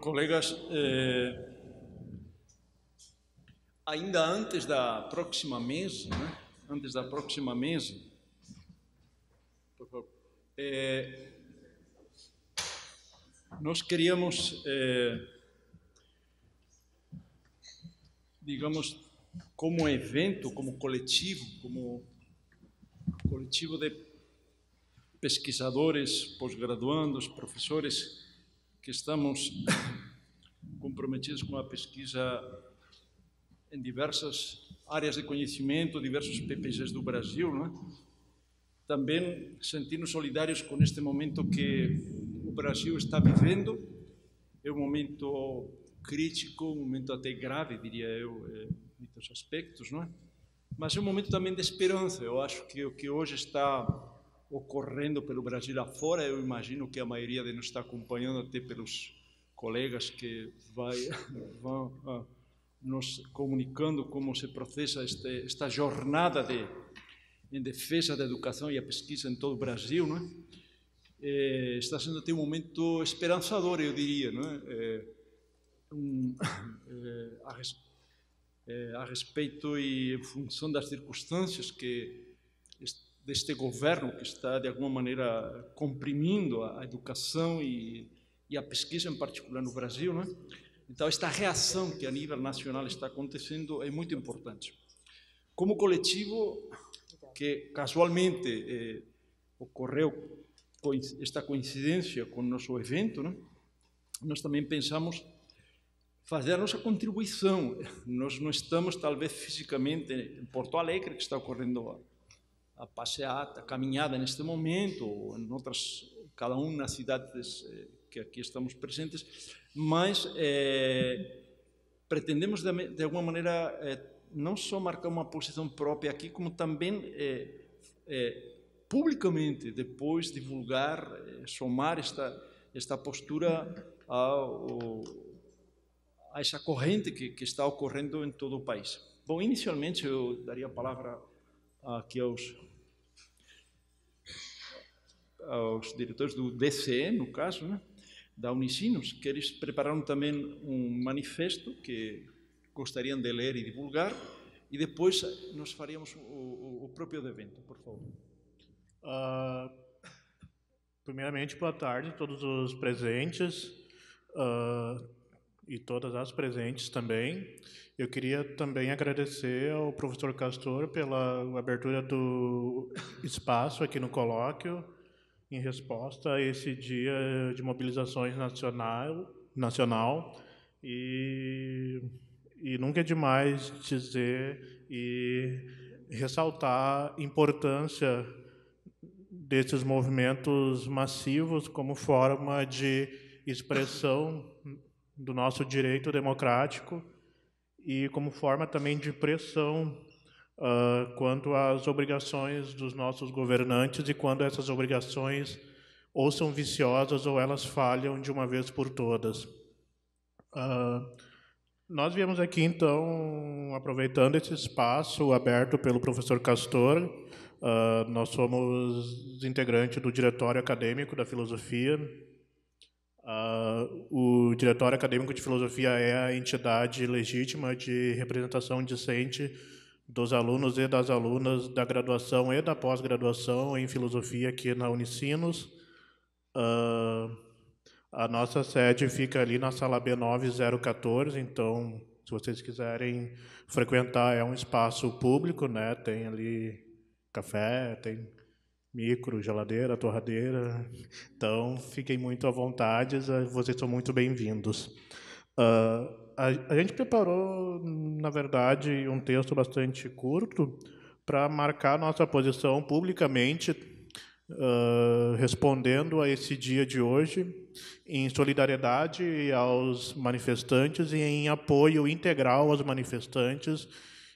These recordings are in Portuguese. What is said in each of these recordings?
colegas, eh, ainda antes da próxima mesa, né? antes da próxima mesa, eh, nós queríamos, eh, digamos, como evento, como coletivo, como coletivo de pesquisadores, pós-graduandos, professores que estamos comprometidos com a pesquisa em diversas áreas de conhecimento, diversos PPGs do Brasil, não é? também sentir-nos solidários com este momento que o Brasil está vivendo. É um momento crítico, um momento até grave, diria eu, em muitos aspectos, não é? Mas é um momento também de esperança. Eu acho que o que hoje está ocorrendo pelo Brasil afora, eu imagino que a maioria de nós está acompanhando até pelos colegas que vai, vão ah, nos comunicando como se processa este, esta jornada de, em defesa da educação e a pesquisa em todo o Brasil, não é? É, está sendo até um momento esperançador, eu diria, não é? é um, é, a, é, a respeito e em função das circunstâncias que deste governo que está de alguma maneira comprimindo a, educação e, e, a pesquisa em particular no Brasil, né? Então esta reação que a nível nacional está acontecendo é muito importante. Como coletivo que casualmente eh, ocorreu esta coincidência com o nosso evento, né? nós também pensamos fazer a nossa contribuição. Nós não estamos talvez fisicamente em Porto Alegre, que está ocorrendo a passeata, a caminhada neste momento, ou em outras, cada um nas cidades eh, que aqui estamos presentes, mas eh, pretendemos de, de, alguma maneira eh, não só marcar uma posição própria aqui, como também eh publicamente depois divulgar, somar esta esta postura ao, a essa corrente que, que está ocorrendo em todo o país. Bom, inicialmente eu daria a palavra aqui aos aos diretores do DCE, no caso, né, da Unicinos, que eles prepararam também um manifesto que gostariam de ler e divulgar, e depois nós faríamos o, o, o próprio evento, por favor. Uh, primeiramente, boa tarde a todos os presentes uh, e todas as presentes também. Eu queria também agradecer ao professor Castor pela abertura do espaço aqui no colóquio, em resposta a esse dia de mobilizações nacional, nacional. E, e nunca é demais dizer e ressaltar a importância desses movimentos massivos como forma de expressão do nosso direito democrático e como forma também de pressão uh, quanto às obrigações dos nossos governantes e quando essas obrigações ou são viciosas ou elas falham de uma vez por todas. Uh, nós viemos aqui, então, aproveitando esse espaço aberto pelo professor Castor, uh, nós somos integrantes do Diretório Acadêmico da Filosofia. Uh, o Diretório Acadêmico de Filosofia é a entidade legítima de representação discente dos alunos e das alunas da graduação e da pós-graduação em filosofia aqui na Unicinos. Uh, a nossa sede fica ali na sala B9014, então, se vocês quiserem frequentar, é um espaço público, né? Tem ali café, tem micro, geladeira, torradeira. Então, fiquem muito à vontade, vocês são muito bem-vindos. Uh, a, a gente preparou, na verdade, um texto bastante curto para marcar nossa posição publicamente, uh, respondendo a esse dia de hoje, em solidariedade aos manifestantes e em apoio integral aos manifestantes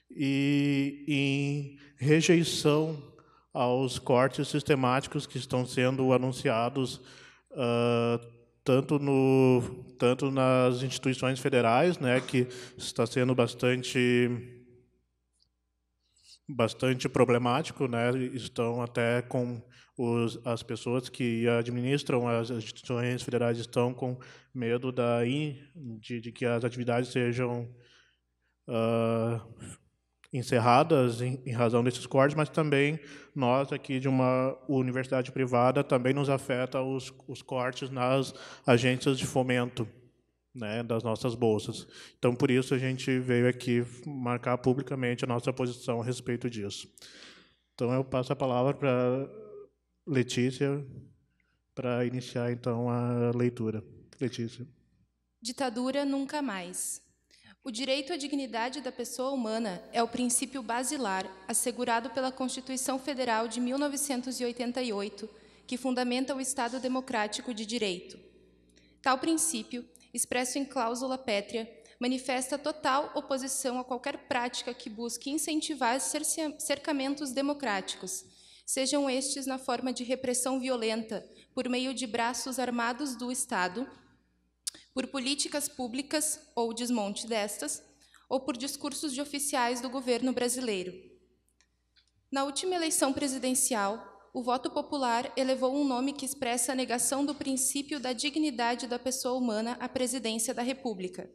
e em rejeição aos cortes sistemáticos que estão sendo anunciados uh, tanto, no, tanto nas instituições federais, né, que está sendo bastante bastante problemático, né? Estão até com os, as pessoas que administram as instituições federais estão com medo da de, de que as atividades sejam uh, encerradas em, em, razão desses cortes, mas também nós aqui de uma universidade privada também nos afeta os, os cortes nas agências de fomento né, das nossas bolsas. Então, por isso, a gente veio aqui marcar publicamente a nossa posição a respeito disso. Então, eu passo a palavra para Letícia para iniciar, então, a leitura. Letícia. Ditadura nunca mais. O direito à dignidade da pessoa humana é o princípio basilar assegurado pela Constituição Federal de 1988, que fundamenta o Estado democrático de direito. Tal princípio expresso em cláusula pétrea, manifesta total oposição a qualquer prática que busque incentivar cercamentos democráticos, sejam estes na forma de repressão violenta, por meio de braços armados do Estado, por políticas públicas ou desmonte destas, ou por discursos de oficiais do governo brasileiro. Na última eleição presidencial, o voto popular elevou um nome que expressa a negação do princípio da dignidade da pessoa humana à presidência da República.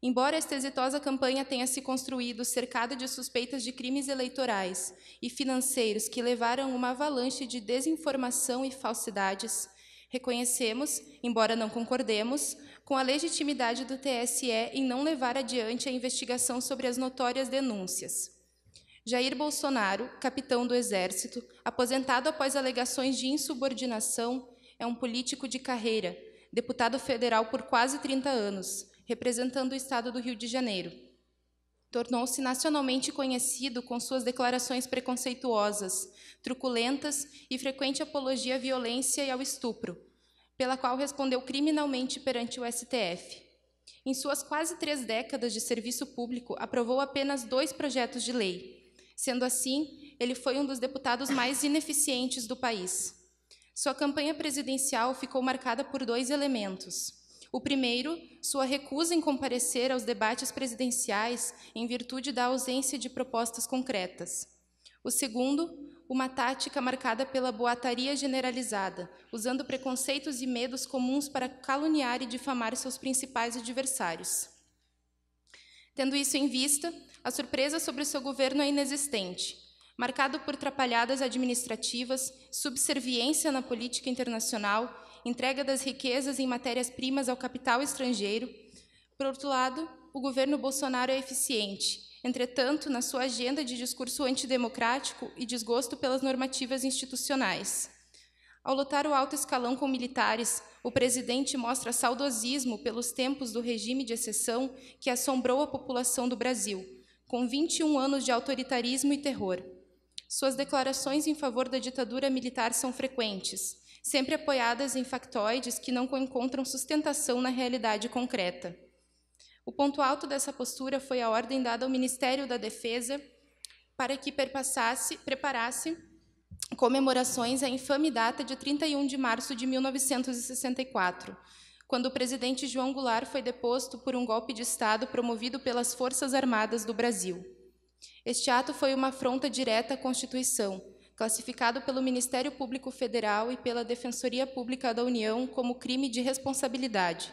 Embora esta exitosa campanha tenha se construído cercada de suspeitas de crimes eleitorais e financeiros que levaram uma avalanche de desinformação e falsidades, reconhecemos, embora não concordemos, com a legitimidade do TSE em não levar adiante a investigação sobre as notórias denúncias. Jair Bolsonaro, capitão do Exército, aposentado após alegações de insubordinação, é um político de carreira, deputado federal por quase 30 anos, representando o estado do Rio de Janeiro. Tornou-se nacionalmente conhecido com suas declarações preconceituosas, truculentas e frequente apologia à violência e ao estupro, pela qual respondeu criminalmente perante o STF. Em suas quase três décadas de serviço público, aprovou apenas dois projetos de lei, Sendo assim, ele foi um dos deputados mais ineficientes do país. Sua campanha presidencial ficou marcada por dois elementos. O primeiro, sua recusa em comparecer aos debates presidenciais em virtude da ausência de propostas concretas. O segundo, uma tática marcada pela boataria generalizada, usando preconceitos e medos comuns para caluniar e difamar seus principais adversários. Tendo isso em vista, a surpresa sobre seu governo é inexistente, marcado por trapalhadas administrativas, subserviência na política internacional, entrega das riquezas em matérias-primas ao capital estrangeiro. Por outro lado, o governo Bolsonaro é eficiente, entretanto, na sua agenda de discurso antidemocrático e desgosto pelas normativas institucionais. Ao lutar o alto escalão com militares, o presidente mostra saudosismo pelos tempos do regime de exceção que assombrou a população do Brasil, com 21 anos de autoritarismo e terror. Suas declarações em favor da ditadura militar são frequentes, sempre apoiadas em factoides que não encontram sustentação na realidade concreta. O ponto alto dessa postura foi a ordem dada ao Ministério da Defesa para que preparasse comemorações à infame data de 31 de março de 1964, quando o presidente João Goulart foi deposto por um golpe de Estado promovido pelas Forças Armadas do Brasil. Este ato foi uma afronta direta à Constituição, classificado pelo Ministério Público Federal e pela Defensoria Pública da União como crime de responsabilidade,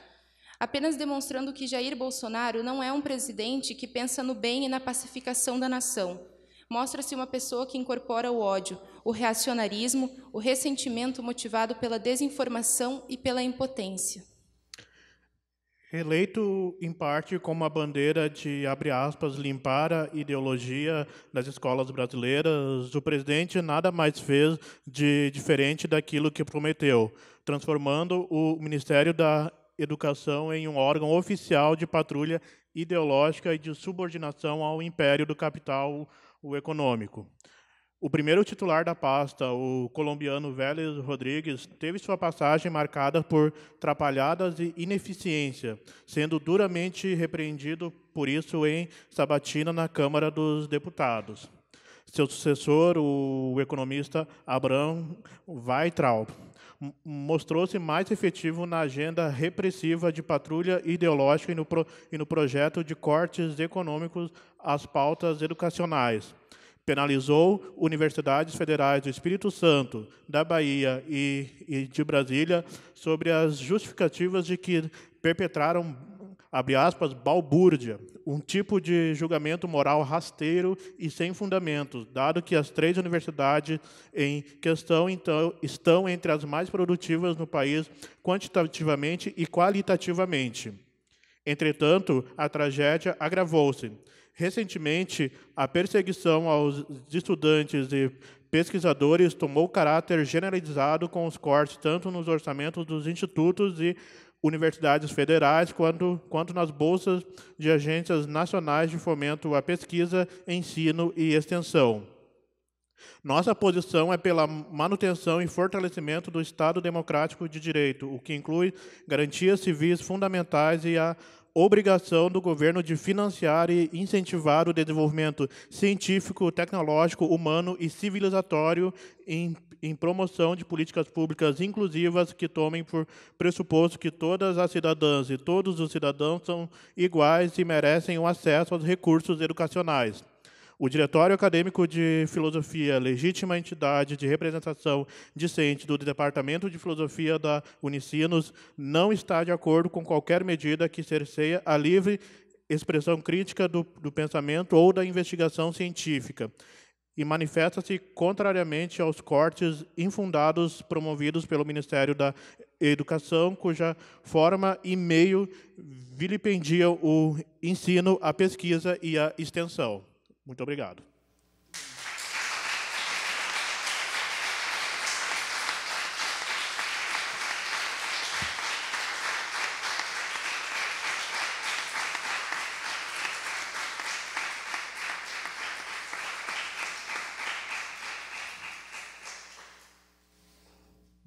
apenas demonstrando que Jair Bolsonaro não é um presidente que pensa no bem e na pacificação da nação, mostra-se uma pessoa que incorpora o ódio, o reacionarismo, o ressentimento motivado pela desinformação e pela impotência. Eleito em parte como a bandeira de, abre aspas, limpar a ideologia das escolas brasileiras, o presidente nada mais fez de diferente daquilo que prometeu, transformando o Ministério da Educação em um órgão oficial de patrulha ideológica e de subordinação ao império do capital o econômico. O primeiro titular da pasta, o colombiano Vélez Rodrigues, teve sua passagem marcada por trapalhadas e ineficiência, sendo duramente repreendido por isso em sabatina na Câmara dos Deputados. Seu sucessor, o economista Abraham Weitraub, mostrou-se mais efetivo na agenda repressiva de patrulha ideológica e no, pro, e no projeto de cortes econômicos às pautas educacionais, penalizou universidades federais do Espírito Santo, da Bahia e, e de Brasília sobre as justificativas de que perpetraram abre aspas, balbúrdia, um tipo de julgamento moral rasteiro e sem fundamentos, dado que as três universidades em questão então, estão entre as mais produtivas no país quantitativamente e qualitativamente. Entretanto, a tragédia agravou-se. Recentemente, a perseguição aos estudantes e pesquisadores tomou caráter generalizado com os cortes tanto nos orçamentos dos institutos e universidades federais, quanto, quanto nas bolsas de agências nacionais de fomento à pesquisa, ensino e extensão. Nossa posição é pela manutenção e fortalecimento do Estado democrático de direito, o que inclui garantias civis fundamentais e a obrigação do governo de financiar e incentivar o desenvolvimento científico, tecnológico, humano e civilizatório em, em, promoção de políticas públicas inclusivas que tomem por pressuposto que todas as cidadãs e todos os cidadãos são iguais e merecem o acesso aos recursos educacionais. O Diretório Acadêmico de Filosofia, legítima entidade de representação discente do Departamento de Filosofia da Unicinos, não está de acordo com qualquer medida que cerceia a livre expressão crítica do, do pensamento ou da investigação científica e manifesta-se contrariamente aos cortes infundados promovidos pelo Ministério da Educação, cuja forma e meio vilipendiam o ensino, a pesquisa e a extensão. Muito obrigado.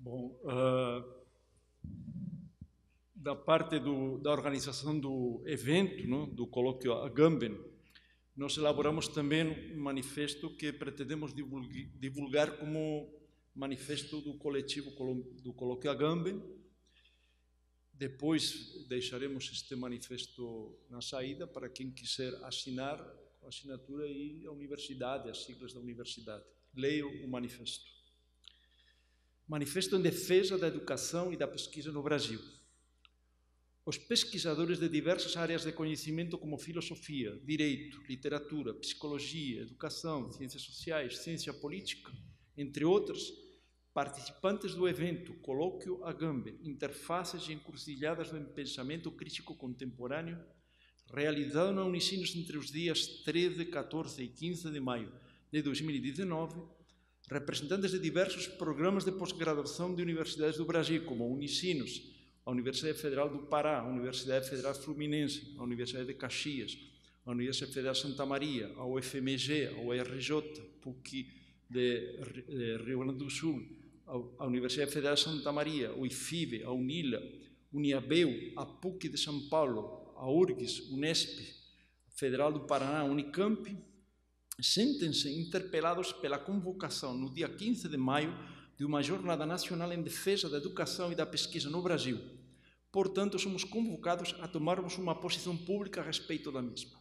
Bom, uh, da parte do, da organização do evento, não, do colóquio Agamben, nós elaboramos também um manifesto que pretendemos divulgar como manifesto do coletivo do Colóquio Agamben. Depois deixaremos este manifesto na saída para quem quiser assinar a assinatura e a universidade, as siglas da universidade. Leio o manifesto. Manifesto em defesa da educação e da pesquisa no Brasil os pesquisadores de diversas áreas de conhecimento como filosofia, direito, literatura, psicologia, educação, ciências sociais, ciência política, entre outros, participantes do evento Colóquio Agamben, Interfaces e Encruzilhadas do Pensamento Crítico Contemporâneo, realizado na Unicinos entre os dias 13, 14 e 15 de maio de 2019, representantes de diversos programas de pós-graduação de universidades do Brasil, como Unicinos, a Universidade Federal do Pará, a Universidade Federal Fluminense, a Universidade de Caxias, a Universidade Federal Santa Maria, a UFMG, a URJ, PUC de Rio Grande do Sul, a Universidade Federal Santa Maria, o IFIBE, a UNILA, Uniabeu, a PUC de São Paulo, a URGS, Unesp, Federal do Paraná, Unicamp, sentem-se interpelados pela convocação no dia 15 de maio de uma jornada nacional em defesa da educação e da pesquisa no Brasil, Portanto, somos convocados a tomarmos uma posição pública a respeito da mesma.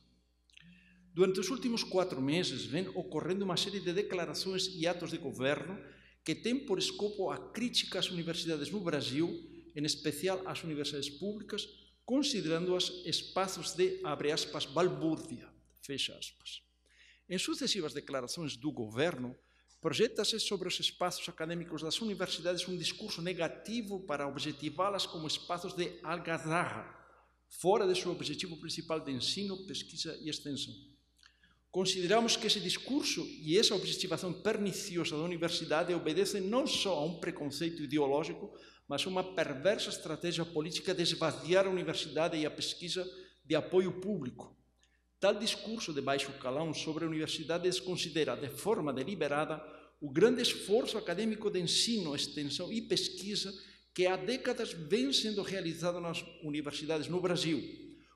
Durante os últimos quatro meses, vem ocorrendo uma série de declarações e atos de governo que têm por escopo a crítica às universidades no Brasil, em especial às universidades públicas, considerando-as espaços de, abre aspas, balbúrdia, fecha aspas. Em sucessivas declarações do governo, Projeta-se sobre os espaços acadêmicos das universidades um discurso negativo para objetivá-las como espaços de algazarra, fora de seu objetivo principal de ensino, pesquisa e extensão. Consideramos que esse discurso e essa objetivação perniciosa da universidade obedecem não só a um preconceito ideológico, mas a uma perversa estratégia política de esvaziar a universidade e a pesquisa de apoio público, Tal discurso de baixo calão sobre a universidade desconsidera de forma deliberada o grande esforço acadêmico de ensino, extensão e pesquisa que há décadas vem sendo realizado nas universidades no Brasil,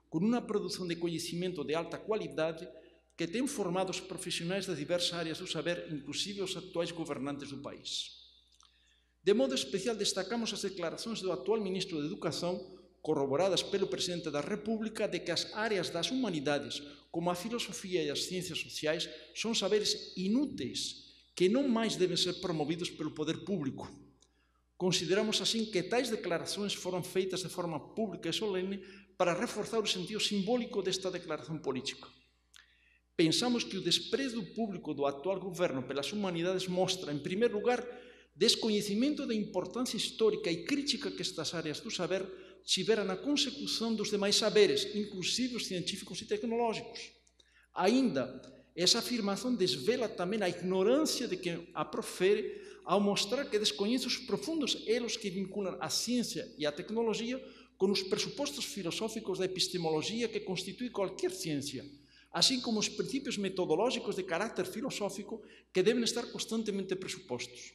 com uma produção de conhecimento de alta qualidade que tem formado os profissionais das diversas áreas do saber, inclusive os atuais governantes do país. De modo especial, destacamos as declarações do atual ministro da Educação, corroboradas pelo Presidente da República de que as áreas das humanidades, como a filosofía e as ciencias sociais, son saberes inúteis que non máis deben ser promovidos pelo poder público. Consideramos así que tais declaracións foron feitas de forma pública e solene para reforzar o sentido simbólico desta declaración política. Pensamos que o desprezo público do actual goberno pelas humanidades mostra, en primer lugar, descoñecimento da importancia histórica e crítica que estas áreas do saber tiveram na consecução dos demais saberes, inclusive os científicos e tecnológicos. Ainda, essa afirmação desvela também a ignorância de quem a profere ao mostrar que desconhece os profundos elos que vinculam a ciência e a tecnologia com os pressupostos filosóficos da epistemologia que constitui qualquer ciência, assim como os princípios metodológicos de caráter filosófico que devem estar constantemente pressupostos.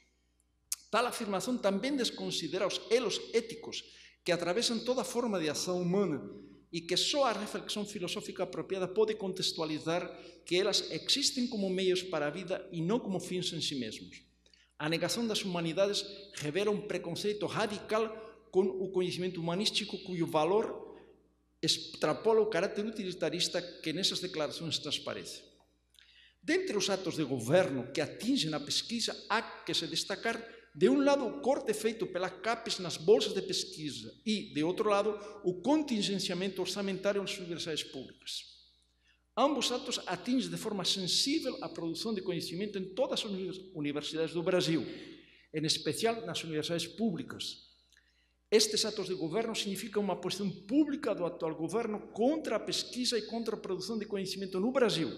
Tal afirmação também desconsidera os elos éticos que atravessam toda forma de ação humana e que só a reflexão filosófica apropriada pode contextualizar que elas existem como meios para a vida e não como fins em si mesmos. A negação das humanidades revela um preconceito radical com o conhecimento humanístico cujo valor extrapola o caráter utilitarista que nessas declarações transparece. Dentre os atos de governo que atingem a pesquisa, há que se destacar, de um lado, o corte feito pela CAPES nas bolsas de pesquisa e, de outro lado, o contingenciamento orçamentário nas universidades públicas. Ambos atos atingem de forma sensível a produção de conhecimento em todas as universidades do Brasil, em especial nas universidades públicas, estes atos de governo significam uma posição pública do atual governo contra a pesquisa e contra a produção de conhecimento no Brasil.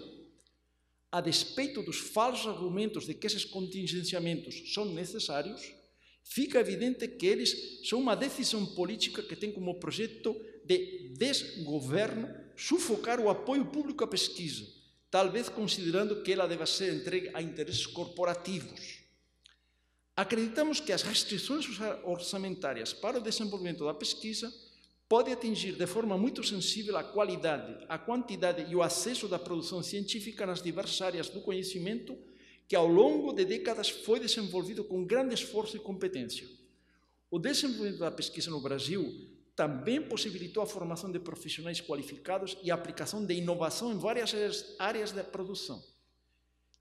A despeito dos falsos argumentos de que esses contingenciamentos são necessários, fica evidente que eles são uma decisão política que tem como projeto de desgoverno sufocar o apoio público à pesquisa, talvez considerando que ela deva ser entregue a interesses corporativos. Acreditamos que as restrições orçamentárias para o desenvolvimento da pesquisa podem atingir de forma muito sensível a qualidade, a quantidade e o acesso da produção científica nas diversas áreas do conhecimento que ao longo de décadas foi desenvolvido com grande esforço e competência. O desenvolvimento da pesquisa no Brasil também possibilitou a formação de profissionais qualificados e a aplicação de inovação em várias áreas da produção.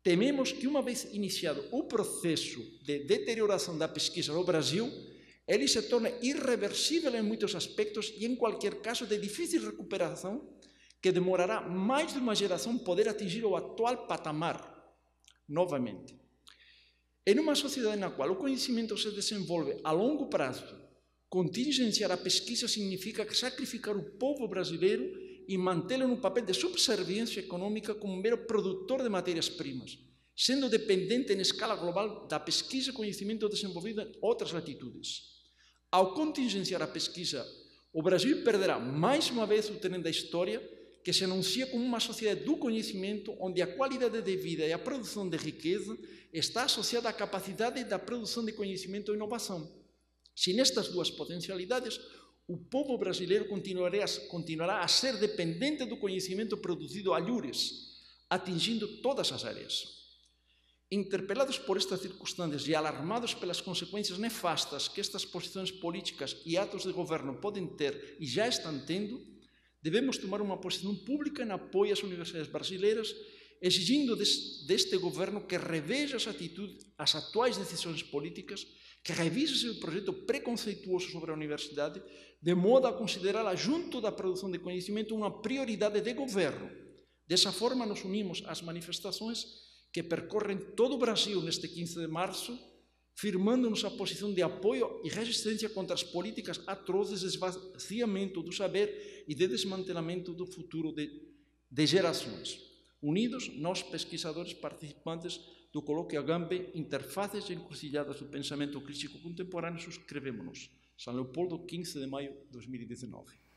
Tememos que, uma vez iniciado o processo de deterioração da pesquisa no Brasil, ele se torne irreversível em muitos aspectos e, em qualquer caso, de difícil recuperação, que demorará mais de uma geração poder atingir o atual patamar novamente. Em uma sociedade na qual o conhecimento se desenvolve a longo prazo, contingenciar a pesquisa significa sacrificar o povo brasileiro e mantê-lo no papel de subserviência econômica como mero produtor de matérias-primas, sendo dependente em escala global da pesquisa e conhecimento desenvolvido em outras latitudes. Ao contingenciar a pesquisa, o Brasil perderá mais uma vez o trem da história que se anuncia como uma sociedade do conhecimento onde a qualidade de vida e a produção de riqueza está associada à capacidade da produção de conhecimento e inovação. Se nestas duas potencialidades o povo brasileiro continuará a ser dependente do conhecimento produzido a Lures, atingindo todas as áreas. Interpelados por estas circunstâncias e alarmados pelas consequências nefastas que estas posições políticas e atos de governo podem ter e já estão tendo, devemos tomar uma posição pública em apoio às universidades brasileiras, exigindo deste governo que reveja as atitudes, as atuais decisões políticas, que revise seu projeto preconceituoso sobre a universidade de modo a considerá-la, junto da produção de conhecimento, uma prioridade de governo. Dessa forma, nos unimos às manifestações que percorrem todo o Brasil neste 15 de março, firmando nossa posição de apoio e resistência contra as políticas atrozes de esvaziamento do saber e de desmantelamento do futuro de, de gerações. Unidos, nós, pesquisadores participantes do colóquio Agambe, Interfaces Encruzilhadas do Pensamento Crítico Contemporâneo, suscrevemos-nos. São Leopoldo, 15 de maio de 2019.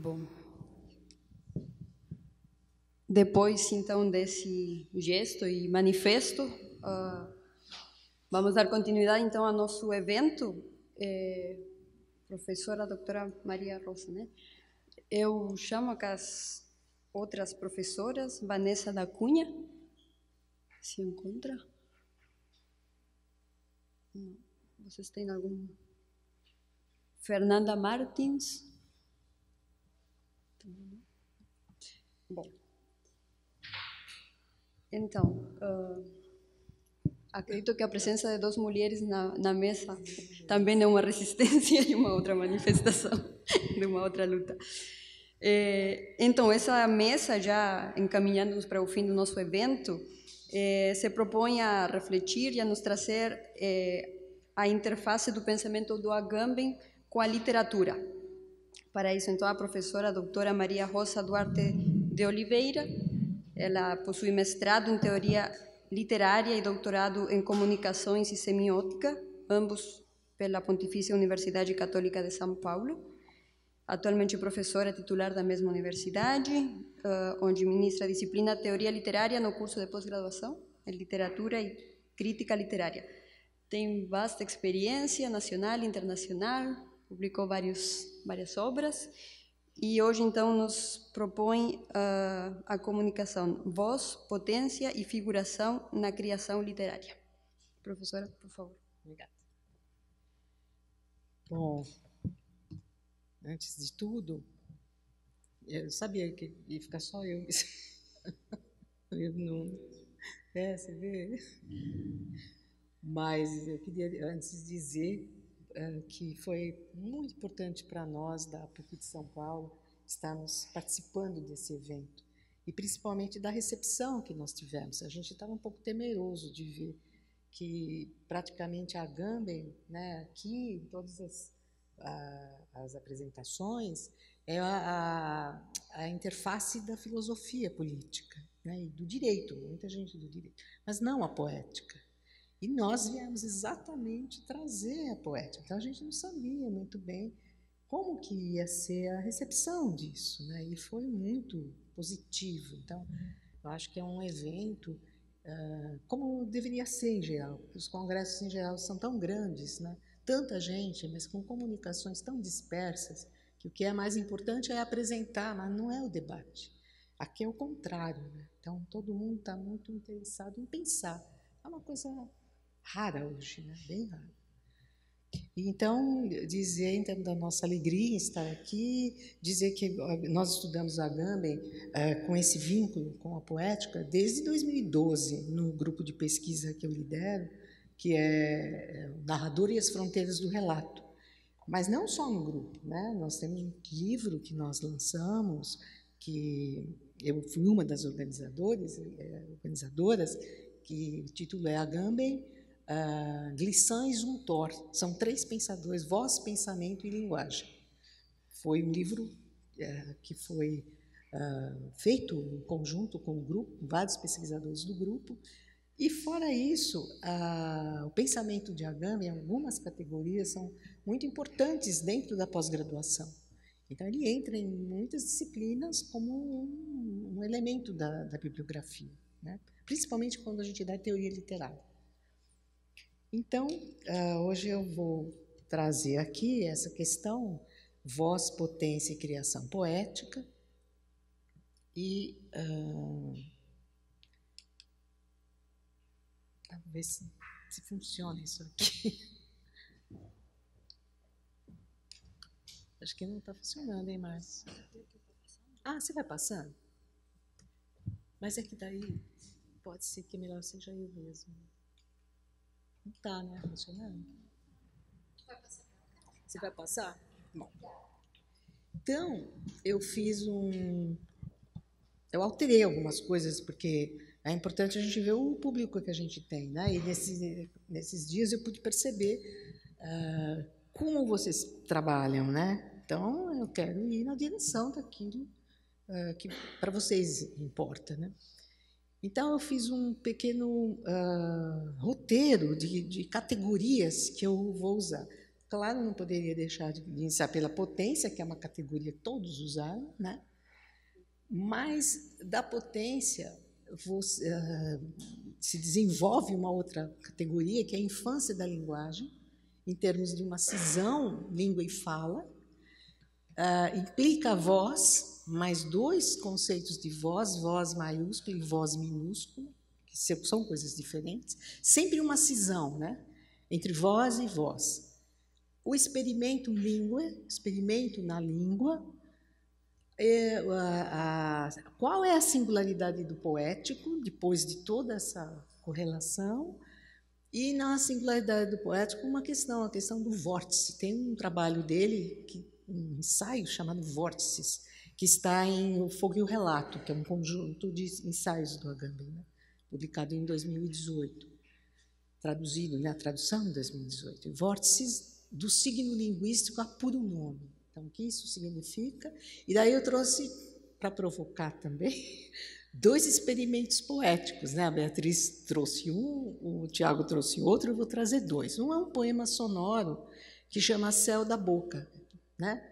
Bom, depois então desse gesto e manifesto, uh, Vamos dar continuidade então ao nosso evento é, professora doutora Maria Rosa, né? Eu chamo as outras professoras, Vanessa da Cunha, se encontra? Vocês têm algum? Fernanda Martins. Bom. Então, uh, acredito que a presença de duas mulheres na, na mesa também é uma resistência e uma outra manifestação de uma outra luta. É, então, essa mesa, já encaminhando-nos para o fim do nosso evento, é, se propõe a refletir e a nos trazer é, a interface do pensamento do Agamben com a literatura. Para isso, então, a professora a doutora Maria Rosa Duarte de Oliveira, ela possui mestrado em teoria literária e doutorado em comunicações e semiótica, ambos pela Pontifícia Universidade Católica de São Paulo. Atualmente professora titular da mesma universidade, uh, onde ministra a disciplina Teoria Literária no curso de pós-graduação em Literatura e Crítica Literária. Tem vasta experiência nacional e internacional, publicou vários, várias obras e hoje então nos propõe uh, a comunicação, voz, potência e figuração na criação literária. Professora, por favor. Obrigada. Bom, antes de tudo, eu sabia que ia ficar só eu. eu não. É, você vê? Mas eu queria antes dizer que foi muito importante para nós da PUC de São Paulo estarmos participando desse evento e principalmente da recepção que nós tivemos. A gente estava um pouco temeroso de ver que praticamente a Gamben, né, aqui em todas as as apresentações é a, a, a, interface da filosofia política né, e do direito, muita gente do direito, mas não a poética. E nós viemos exatamente trazer a poética. Então a gente não sabia muito bem como que ia ser a recepção disso, né? E foi muito positivo. Então eu acho que é um evento uh, como deveria ser em geral. Os congressos em geral são tão grandes, né? tanta gente, mas com comunicações tão dispersas, que o que é mais importante é apresentar, mas não é o debate. Aqui é o contrário. Né? Então, todo mundo está muito interessado em pensar. É uma coisa rara hoje, né? bem rara. Então, dizer então, da nossa alegria em estar aqui, dizer que nós estudamos Agamben é, com esse vínculo com a poética desde 2012, no grupo de pesquisa que eu lidero, que é, é o Narrador e as Fronteiras do Relato. Mas não só no grupo, né? Nós temos um livro que nós lançamos, que eu fui uma das organizadoras, é, organizadoras que o título é Agamben, uh, Glissant e Zuntor. São três pensadores, voz, pensamento e linguagem. Foi um livro uh, que foi uh, feito em conjunto com o grupo, vários pesquisadores do grupo, e fora isso, o pensamento de Agami, em algumas categorias, são muito importantes dentro da pós-graduação. Então, ele entra em muitas disciplinas como um, um elemento da, da bibliografia, né? principalmente quando a gente dá teoria literária. Então, uh, hoje eu vou trazer aqui essa questão voz, potência e criação poética e uh, Vamos ver se, se funciona isso aqui. Acho que não está funcionando, hein, Márcio? Ah, você vai passando? Mas é que daí pode ser que melhor seja eu mesmo. Não está, né? Funcionando. Você vai passar? Bom. Então, eu fiz um. Eu alterei algumas coisas, porque é importante a gente ver o público que a gente tem, né? E nesses, nesses dias eu pude perceber uh, como vocês trabalham, né? Então eu quero ir na direção daquilo uh, que para vocês importa, né? Então eu fiz um pequeno uh, roteiro de, de, categorias que eu vou usar. Claro, não poderia deixar de iniciar pela potência, que é uma categoria que todos usaram, né? Mas da potência você, uh, se desenvolve uma outra categoria, que é a infância da linguagem, em termos de uma cisão língua e fala, uh, implica voz, mais dois conceitos de voz, voz maiúsculo e voz minúsculo, que são coisas diferentes, sempre uma cisão né, entre voz e voz. O experimento língua, experimento na língua, é, a, a, qual é a singularidade do poético, depois de toda essa correlação, e na singularidade do poético, uma questão, a questão do vórtice. Tem um trabalho dele, que, um ensaio chamado Vórtices, que está em O Fogo e o Relato, que é um conjunto de ensaios do Agamben, né? publicado em 2018, traduzido, né? a tradução em 2018. Vórtices do signo linguístico a puro nome. Então, o que isso significa? E daí eu trouxe, para provocar também, dois experimentos poéticos. Né? A Beatriz trouxe um, o Tiago trouxe outro, eu vou trazer dois. Um é um poema sonoro que chama Céu da Boca. Né?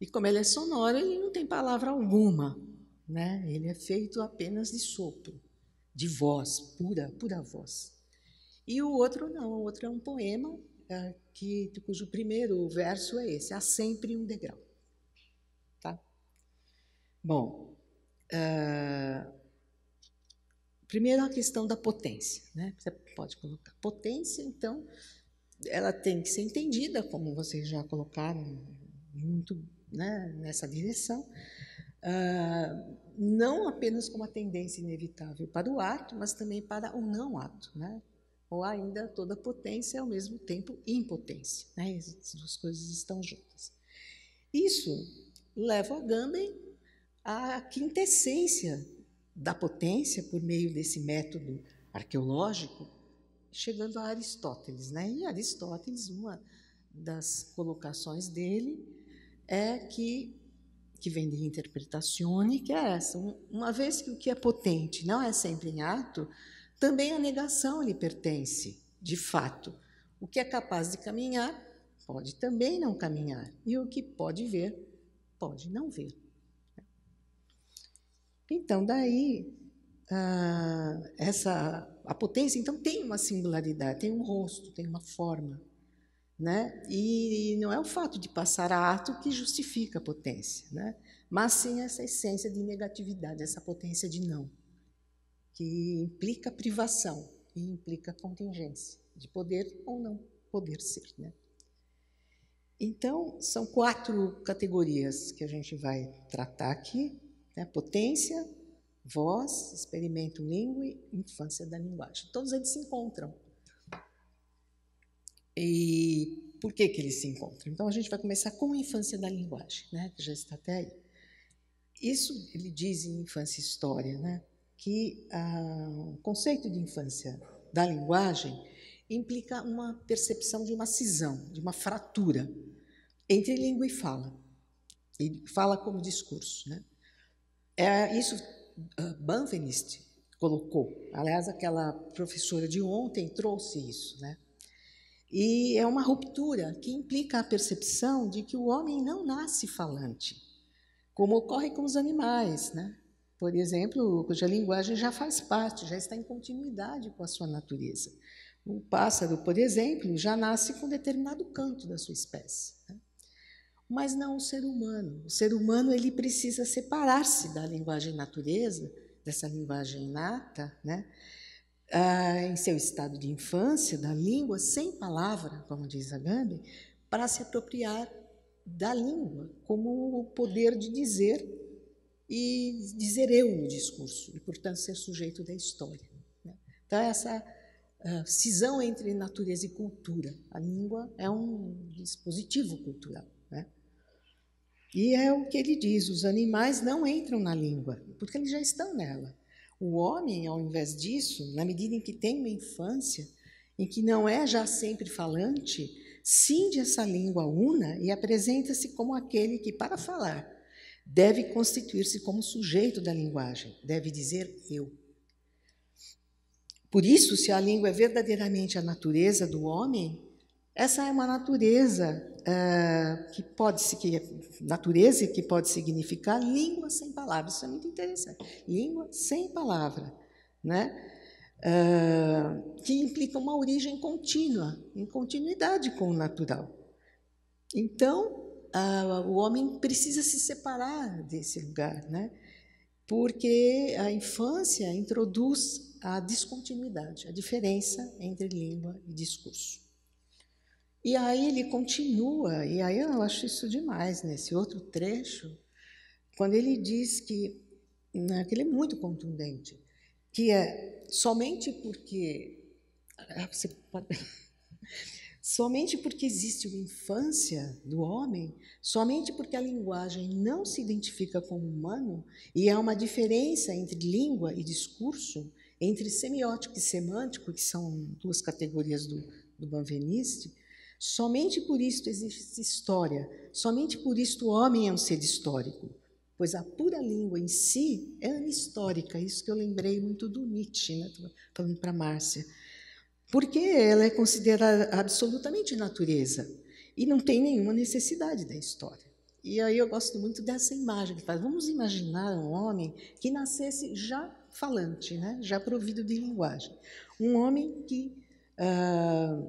E como ele é sonoro, ele não tem palavra alguma. Né? Ele é feito apenas de sopro, de voz, pura, pura voz. E o outro não, o outro é um poema é, que, cujo primeiro verso é esse: há sempre um degrau. Tá? Bom, uh, Primeiro, a questão da potência. Né? Você pode colocar potência, então, ela tem que ser entendida, como vocês já colocaram muito né, nessa direção, uh, não apenas como a tendência inevitável para o ato, mas também para o não ato. Né? Ou ainda toda potência ao mesmo tempo impotência. Né? As duas coisas estão juntas. Isso leva Agamben à quintessência da potência por meio desse método arqueológico, chegando a Aristóteles. Né? E Aristóteles, uma das colocações dele é que, que vem de interpretazione, que é essa. Uma vez que o que é potente não é sempre em ato, também a negação lhe pertence, de fato. O que é capaz de caminhar pode também não caminhar, e o que pode ver pode não ver. Então, daí, a, essa, a potência então tem uma singularidade, tem um rosto, tem uma forma. Né? E não é o fato de passar a ato que justifica a potência, né? mas sim essa essência de negatividade, essa potência de não, que implica privação e implica contingência de poder ou não poder ser. Né? Então, são quatro categorias que a gente vai tratar aqui. Né? Potência, voz, experimento língua e infância da linguagem. Todos eles se encontram. E por que, que eles se encontram? Então, a gente vai começar com a infância da linguagem, né? que já está até aí. Isso ele diz em Infância e História, né? que ah, o conceito de infância da linguagem implica uma percepção de uma cisão, de uma fratura entre língua e fala. E fala como discurso. Né? É, isso uh, Banvenist colocou. Aliás, aquela professora de ontem trouxe isso. Né? E é uma ruptura que implica a percepção de que o homem não nasce falante, como ocorre com os animais. Né? Por exemplo, cuja linguagem já faz parte, já está em continuidade com a sua natureza. O pássaro, por exemplo, já nasce com determinado canto da sua espécie. Né? mas não o ser humano. O ser humano ele precisa separar-se da linguagem natureza, dessa linguagem inata, né? Ah, em seu estado de infância, da língua sem palavra, como diz a Gandhi, para se apropriar da língua como o poder de dizer e dizer eu no discurso, e, portanto, ser sujeito da história. Né? Então, essa uh, cisão entre natureza e cultura. A língua é um dispositivo cultural. Né? E é o que ele diz: os animais não entram na língua, porque eles já estão nela. O homem, ao invés disso, na medida em que tem uma infância, em que não é já sempre falante, cinde essa língua una e apresenta-se como aquele que, para falar, deve constituir-se como sujeito da linguagem, deve dizer eu. Por isso, se a língua é verdadeiramente a natureza do homem, essa é uma natureza uh, que pode que natureza que pode significar língua sem palavras. Isso é muito interessante. Língua sem palavra, né? uh, que implica uma origem contínua, em continuidade com o natural. Então, uh, o homem precisa se separar desse lugar, né? porque a infância introduz a descontinuidade, a diferença entre língua e discurso. E aí ele continua, e aí eu acho isso demais nesse outro trecho, quando ele diz que, né, que ele é muito contundente, que é somente porque ah, somente porque existe uma infância do homem, somente porque a linguagem não se identifica como humano e há uma diferença entre língua e discurso, entre semiótico e semântico, que são duas categorias do, do Banveniste, somente por isso existe história, somente por isso o homem é um ser histórico, pois a pura língua em si é anistórica, isso que eu lembrei muito do Nietzsche, né? falando para Márcia porque ela é considerada absolutamente natureza e não tem nenhuma necessidade da história. E aí eu gosto muito dessa imagem que faz. Vamos imaginar um homem que nascesse já falante, né? já provido de linguagem. Um homem que ah,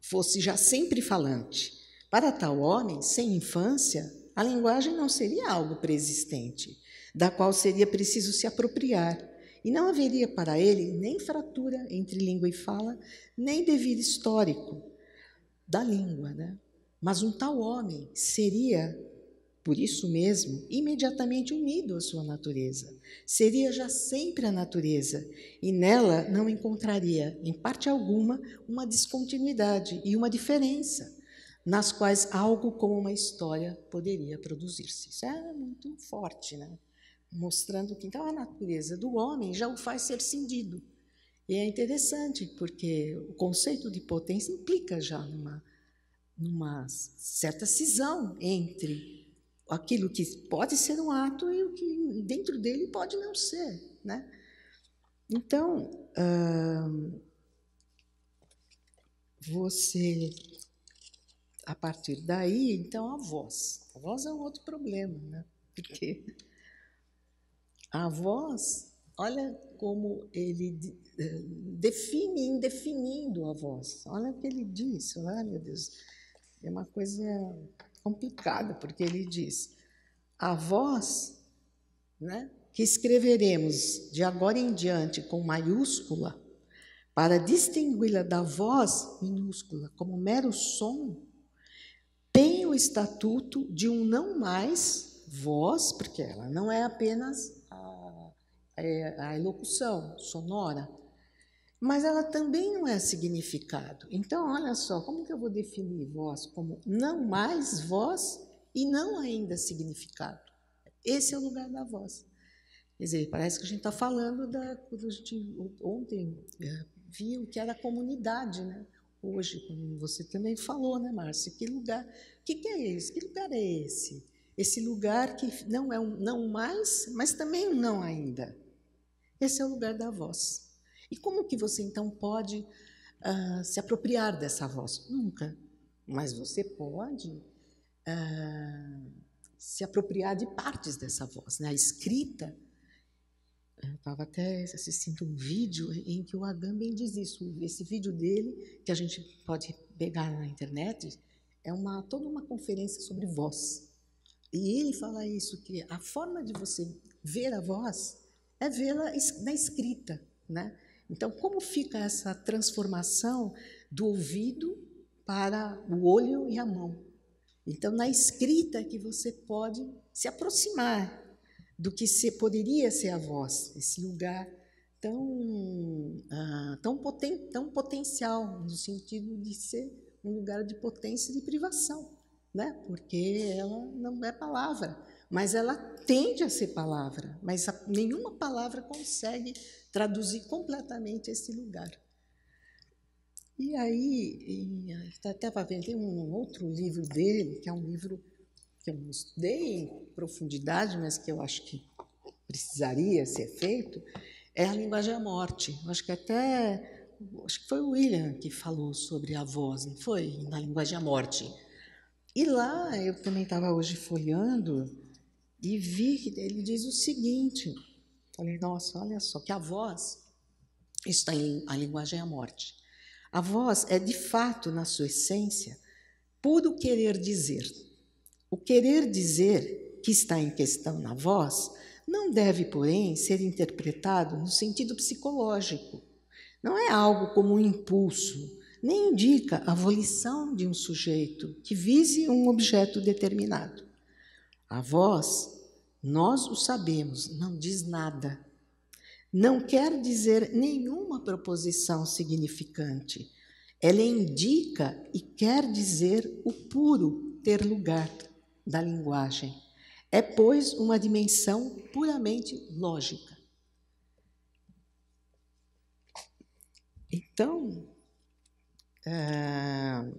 fosse já sempre falante. Para tal homem, sem infância, a linguagem não seria algo preexistente, da qual seria preciso se apropriar e não haveria para ele nem fratura entre língua e fala, nem devido histórico da língua. Né? Mas um tal homem seria, por isso mesmo, imediatamente unido à sua natureza. Seria já sempre a natureza, e nela não encontraria, em parte alguma, uma descontinuidade e uma diferença, nas quais algo como uma história poderia produzir-se. Isso é muito forte, né? mostrando que então a natureza do homem já o faz ser cindido. E é interessante, porque o conceito de potência implica já numa, numa certa cisão entre aquilo que pode ser um ato e o que dentro dele pode não ser. Né? Então, hum, você, a partir daí, então, a voz. A voz é um outro problema, né? porque a voz, olha como ele eh, define indefinindo a voz. Olha o que ele diz. Ah, meu Deus, é uma coisa complicada, porque ele diz: a voz, né, que escreveremos de agora em diante com maiúscula, para distingui-la da voz minúscula, como mero som, tem o estatuto de um não mais voz, porque ela não é apenas é, a elocução sonora, mas ela também não é significado. Então, olha só, como que eu vou definir voz como não mais voz e não ainda significado? Esse é o lugar da voz. Quer dizer, parece que a gente está falando da. Gente ontem é, viu que era comunidade, né? Hoje, como você também falou, né, Márcia? Que lugar? O que, que é esse? Que lugar é esse? Esse lugar que não é um não mais, mas também um não ainda. Esse é o lugar da voz. E como que você então pode uh, se apropriar dessa voz? Nunca. Mas você pode uh, se apropriar de partes dessa voz. Né? A escrita. Estava até assistindo um vídeo em que o Agamben diz isso. Esse vídeo dele, que a gente pode pegar na internet, é uma, toda uma conferência sobre voz. E ele fala isso, que a forma de você ver a voz é vê-la na escrita. Né? Então, como fica essa transformação do ouvido para o olho e a mão? Então, na escrita é que você pode se aproximar do que se, poderia ser a voz, esse lugar tão, ah, tão, poten, tão potencial, no sentido de ser um lugar de potência e de privação, né? porque ela não é palavra, mas ela tende a ser palavra, mas a, nenhuma palavra consegue traduzir completamente esse lugar. E aí, estava vendo, tem um outro livro dele, que é um livro que eu não estudei em profundidade, mas que eu acho que precisaria ser feito, é a linguagem da morte. Eu acho que até, acho que foi o William que falou sobre a voz, não foi? Na linguagem da morte. E lá, eu também estava hoje folhando, e vi que ele diz o seguinte: falei, nossa, olha só, que a voz está em A Linguagem é a Morte. A voz é, de fato, na sua essência, puro querer dizer. O querer dizer que está em questão na voz não deve, porém, ser interpretado no sentido psicológico. Não é algo como um impulso, nem indica a volição de um sujeito que vise um objeto determinado. A voz, nós o sabemos, não diz nada. Não quer dizer nenhuma proposição significante. Ela indica e quer dizer o puro ter lugar da linguagem. É, pois, uma dimensão puramente lógica. Então, é,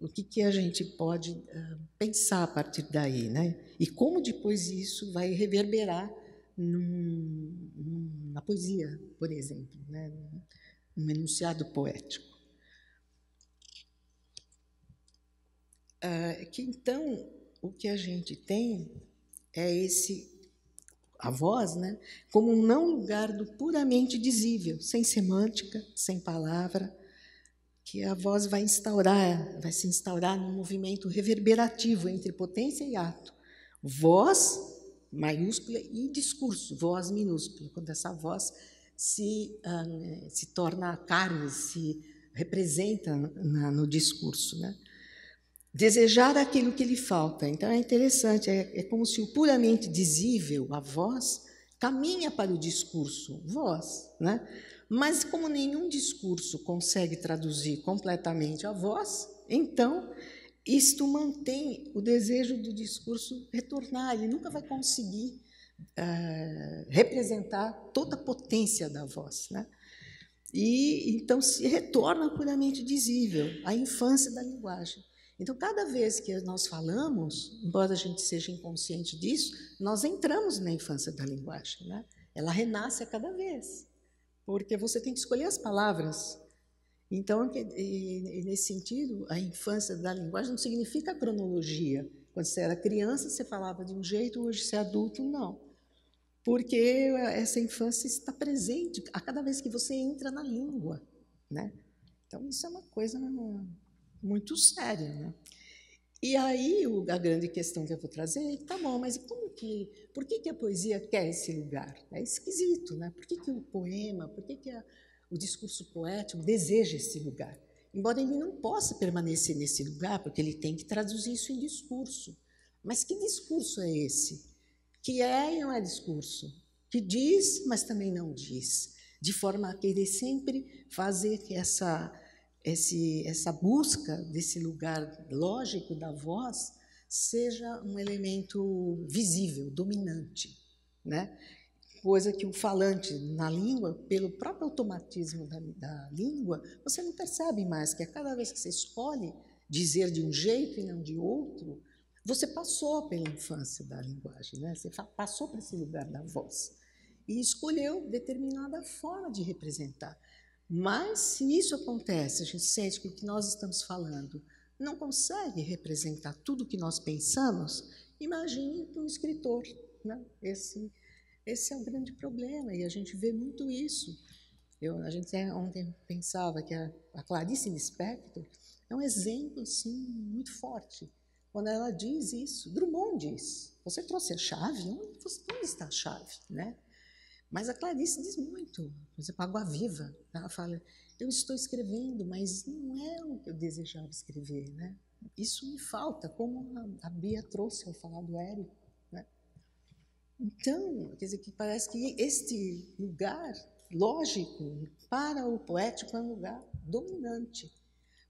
o que, que a gente pode uh, pensar a partir daí, né? E como depois isso vai reverberar num, num, na poesia, por exemplo, né? num enunciado poético. Uh, que então o que a gente tem é esse a voz, né, como um não lugar do puramente dizível, sem semântica, sem palavra, que a voz vai instaurar, vai se instaurar num movimento reverberativo entre potência e ato. Voz maiúscula e discurso, voz minúscula, quando essa voz se, uh, se torna carne, se representa na, no discurso. Né? Desejar aquilo que lhe falta. Então é interessante, é, é como se o puramente dizível, a voz, caminha para o discurso, voz, né? Mas como nenhum discurso consegue traduzir completamente a voz, então isto mantém o desejo do discurso retornar. Ele nunca vai conseguir uh, representar toda a potência da voz, né? E então se retorna puramente dizível a infância da linguagem. Então, cada vez que nós falamos, embora a gente seja inconsciente disso, nós entramos na infância da linguagem. Né? Ela renasce a cada vez porque você tem que escolher as palavras. Então, e, e nesse sentido, a infância da linguagem não significa cronologia. Quando você era criança, você falava de um jeito, hoje você é adulto, não. Porque essa infância está presente a cada vez que você entra na língua. Né? Então, isso é uma coisa muito séria. Né? E aí a grande questão que eu vou trazer é, tá bom, mas como que, por que, que a poesia quer esse lugar? É esquisito, né? Por que, que o poema, por que, que a, o discurso poético deseja esse lugar? Embora ele não possa permanecer nesse lugar, porque ele tem que traduzir isso em discurso. Mas que discurso é esse? Que é e não é discurso? Que diz, mas também não diz. De forma a querer sempre fazer que essa esse, essa busca desse lugar lógico da voz seja um elemento visível, dominante, né? Coisa que o falante na língua, pelo próprio automatismo da, da língua, você não percebe mais que a cada vez que você escolhe dizer de um jeito e não de outro, você passou pela infância da linguagem, né? Você passou por esse lugar da voz e escolheu determinada forma de representar. Mas, se isso acontece, a gente sente que o que nós estamos falando não consegue representar tudo o que nós pensamos, imagine um escritor. Né? Esse, esse é o grande problema, e a gente vê muito isso. Eu, a gente ontem pensava que a, a Clarice Lispector é um exemplo assim, muito forte. Quando ela diz isso, Drummond diz: Você trouxe a chave? Onde, onde está a chave? Né? Mas a Clarice diz muito. Por exemplo, Água Viva. Ela fala: Eu estou escrevendo, mas não é o que eu desejava escrever. Né? Isso me falta, como a Bia trouxe ao falar do Érico. Né? Então, quer dizer, que parece que este lugar lógico para o poético é um lugar dominante.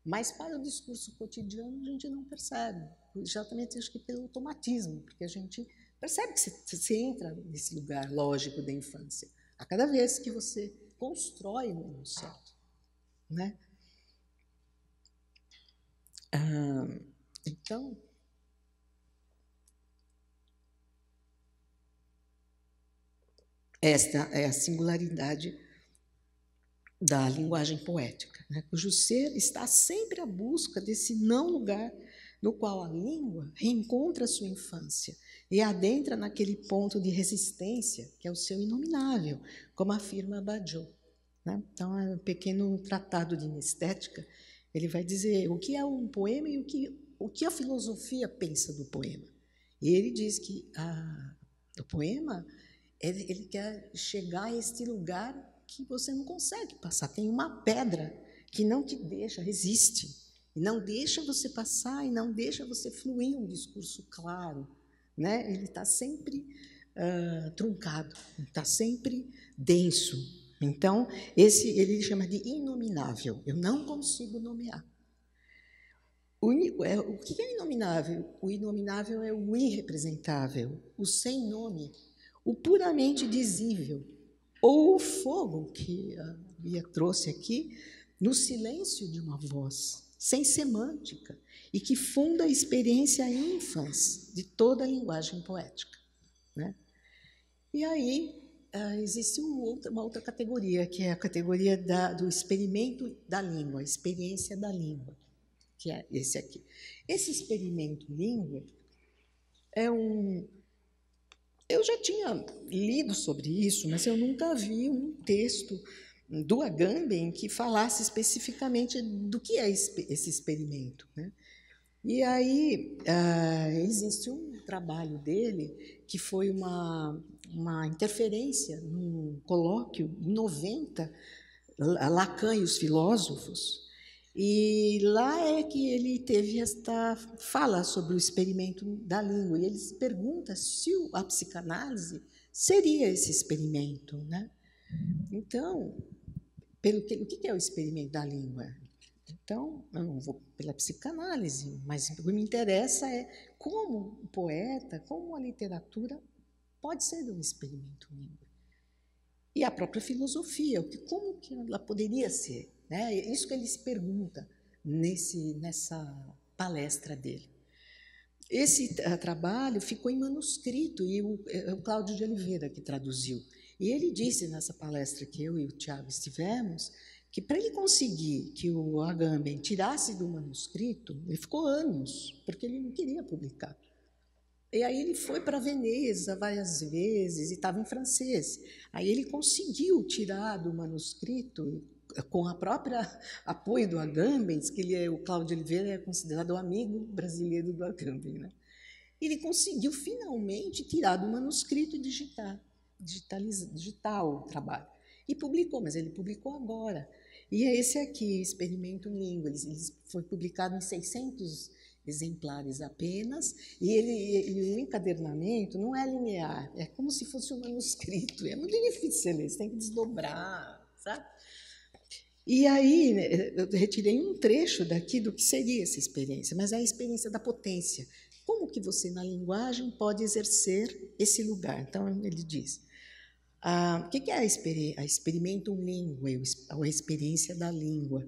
Mas para o discurso cotidiano a gente não percebe. Exatamente acho que pelo automatismo, porque a gente Percebe que você, entra nesse lugar lógico da infância. A cada vez que você constrói um enunciado. Né? Ah, então, esta é a singularidade da linguagem poética, né? cujo ser está sempre à busca desse não lugar no qual a língua reencontra sua infância e adentra naquele ponto de resistência que é o seu inominável, como afirma Badiou. Né? Então, é um pequeno tratado de estética. Ele vai dizer o que é um poema e o que, o que a filosofia pensa do poema. E ele diz que a, o poema ele, ele quer chegar a este lugar que você não consegue passar. Tem uma pedra que não te deixa, resiste, e não deixa você passar, e não deixa você fluir um discurso claro. Né? Ele está sempre uh, truncado, está sempre denso. Então, esse ele chama de inominável. Eu não consigo nomear. O, é, o que é inominável? O inominável é o irrepresentável, o sem nome, o puramente dizível, ou o fogo que a Bia trouxe aqui, no silêncio de uma voz, sem semântica, e que funda a experiência ínfans de toda a linguagem poética. Né? E aí uh, existe um uma outra categoria, que é a categoria da, do experimento da língua, a experiência da língua, que é esse aqui. Esse experimento língua é um. Eu já tinha lido sobre isso, mas eu nunca vi um texto do Agamben que falasse especificamente do que é esse experimento. Né? E aí uh, existe um trabalho dele que foi uma, uma interferência num colóquio em 90, Lacan e os filósofos, e lá é que ele teve esta fala sobre o experimento da língua, e ele se pergunta se a psicanálise seria esse experimento. Né? Então, pelo que, o que é o experimento da língua? Então, eu não vou pela psicanálise, mas o que me interessa é como o poeta, como a literatura pode ser um experimento língua. E a própria filosofia, como que ela poderia ser? Né? É isso que ele se pergunta nesse, nessa palestra dele. Esse uh, trabalho ficou em manuscrito e o, é, o Cláudio de Oliveira que traduziu. E ele disse nessa palestra que eu e o Tiago estivemos que para ele conseguir que o Agamben tirasse do manuscrito, ele ficou anos, porque ele não queria publicar. E aí ele foi para Veneza várias vezes e estava em francês. Aí ele conseguiu tirar do manuscrito com a própria apoio do Agamben, que ele é, o Cláudio Oliveira é considerado o amigo brasileiro do Agamben, né? Ele conseguiu finalmente tirar do manuscrito e digitar digitar o trabalho. E publicou, mas ele publicou agora. E é esse aqui, Experimento Língua. Ele, ele foi publicado em 600 exemplares apenas, e ele, ele, o encadernamento não é linear, é como se fosse um manuscrito. É muito difícil ler, você tem que desdobrar, sabe? E aí, né, eu retirei um trecho daqui do que seria essa experiência, mas é a experiência da potência. Como que você, na linguagem, pode exercer esse lugar? Então, ele diz, ah, o que é a, experi a experimento língua, a experiência da língua?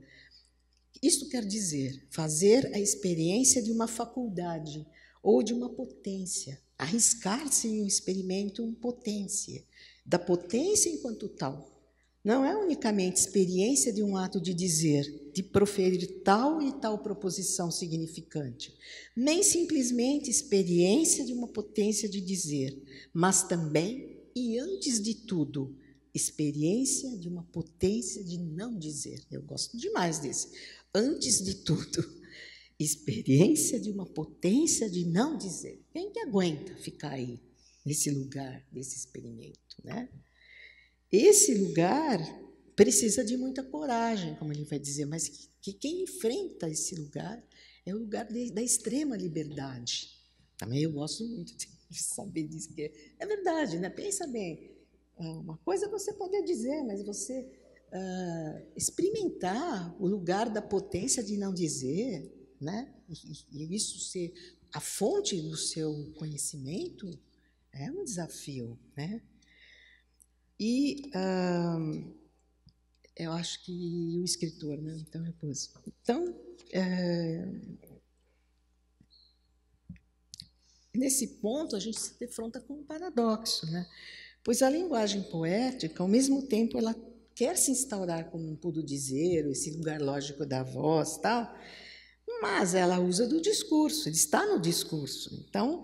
Isto quer dizer fazer a experiência de uma faculdade ou de uma potência, arriscar-se em um experimento potência, da potência enquanto tal. Não é unicamente experiência de um ato de dizer, de proferir tal e tal proposição significante, nem simplesmente experiência de uma potência de dizer, mas também e, antes de tudo, experiência de uma potência de não dizer. Eu gosto demais desse. Antes de tudo, experiência de uma potência de não dizer. Quem que aguenta ficar aí, nesse lugar desse experimento? Né? Esse lugar precisa de muita coragem, como ele vai dizer, mas que, que quem enfrenta esse lugar é o lugar de, da extrema liberdade. Também eu gosto muito de saber disso que é. é verdade, né? Pensa bem. Ah, uma coisa é você poder dizer, mas você uh, experimentar o lugar da potência de não dizer, né? E, e, isso ser a fonte do seu conhecimento é um desafio, né? E uh, eu acho que o escritor, né? Então eu pus. Então, uh, Nesse ponto, a gente se defronta com um paradoxo, né? pois a linguagem poética, ao mesmo tempo, ela quer se instaurar como um pudo dizer, esse lugar lógico da voz, tal, mas ela usa do discurso, ele está no discurso. Então,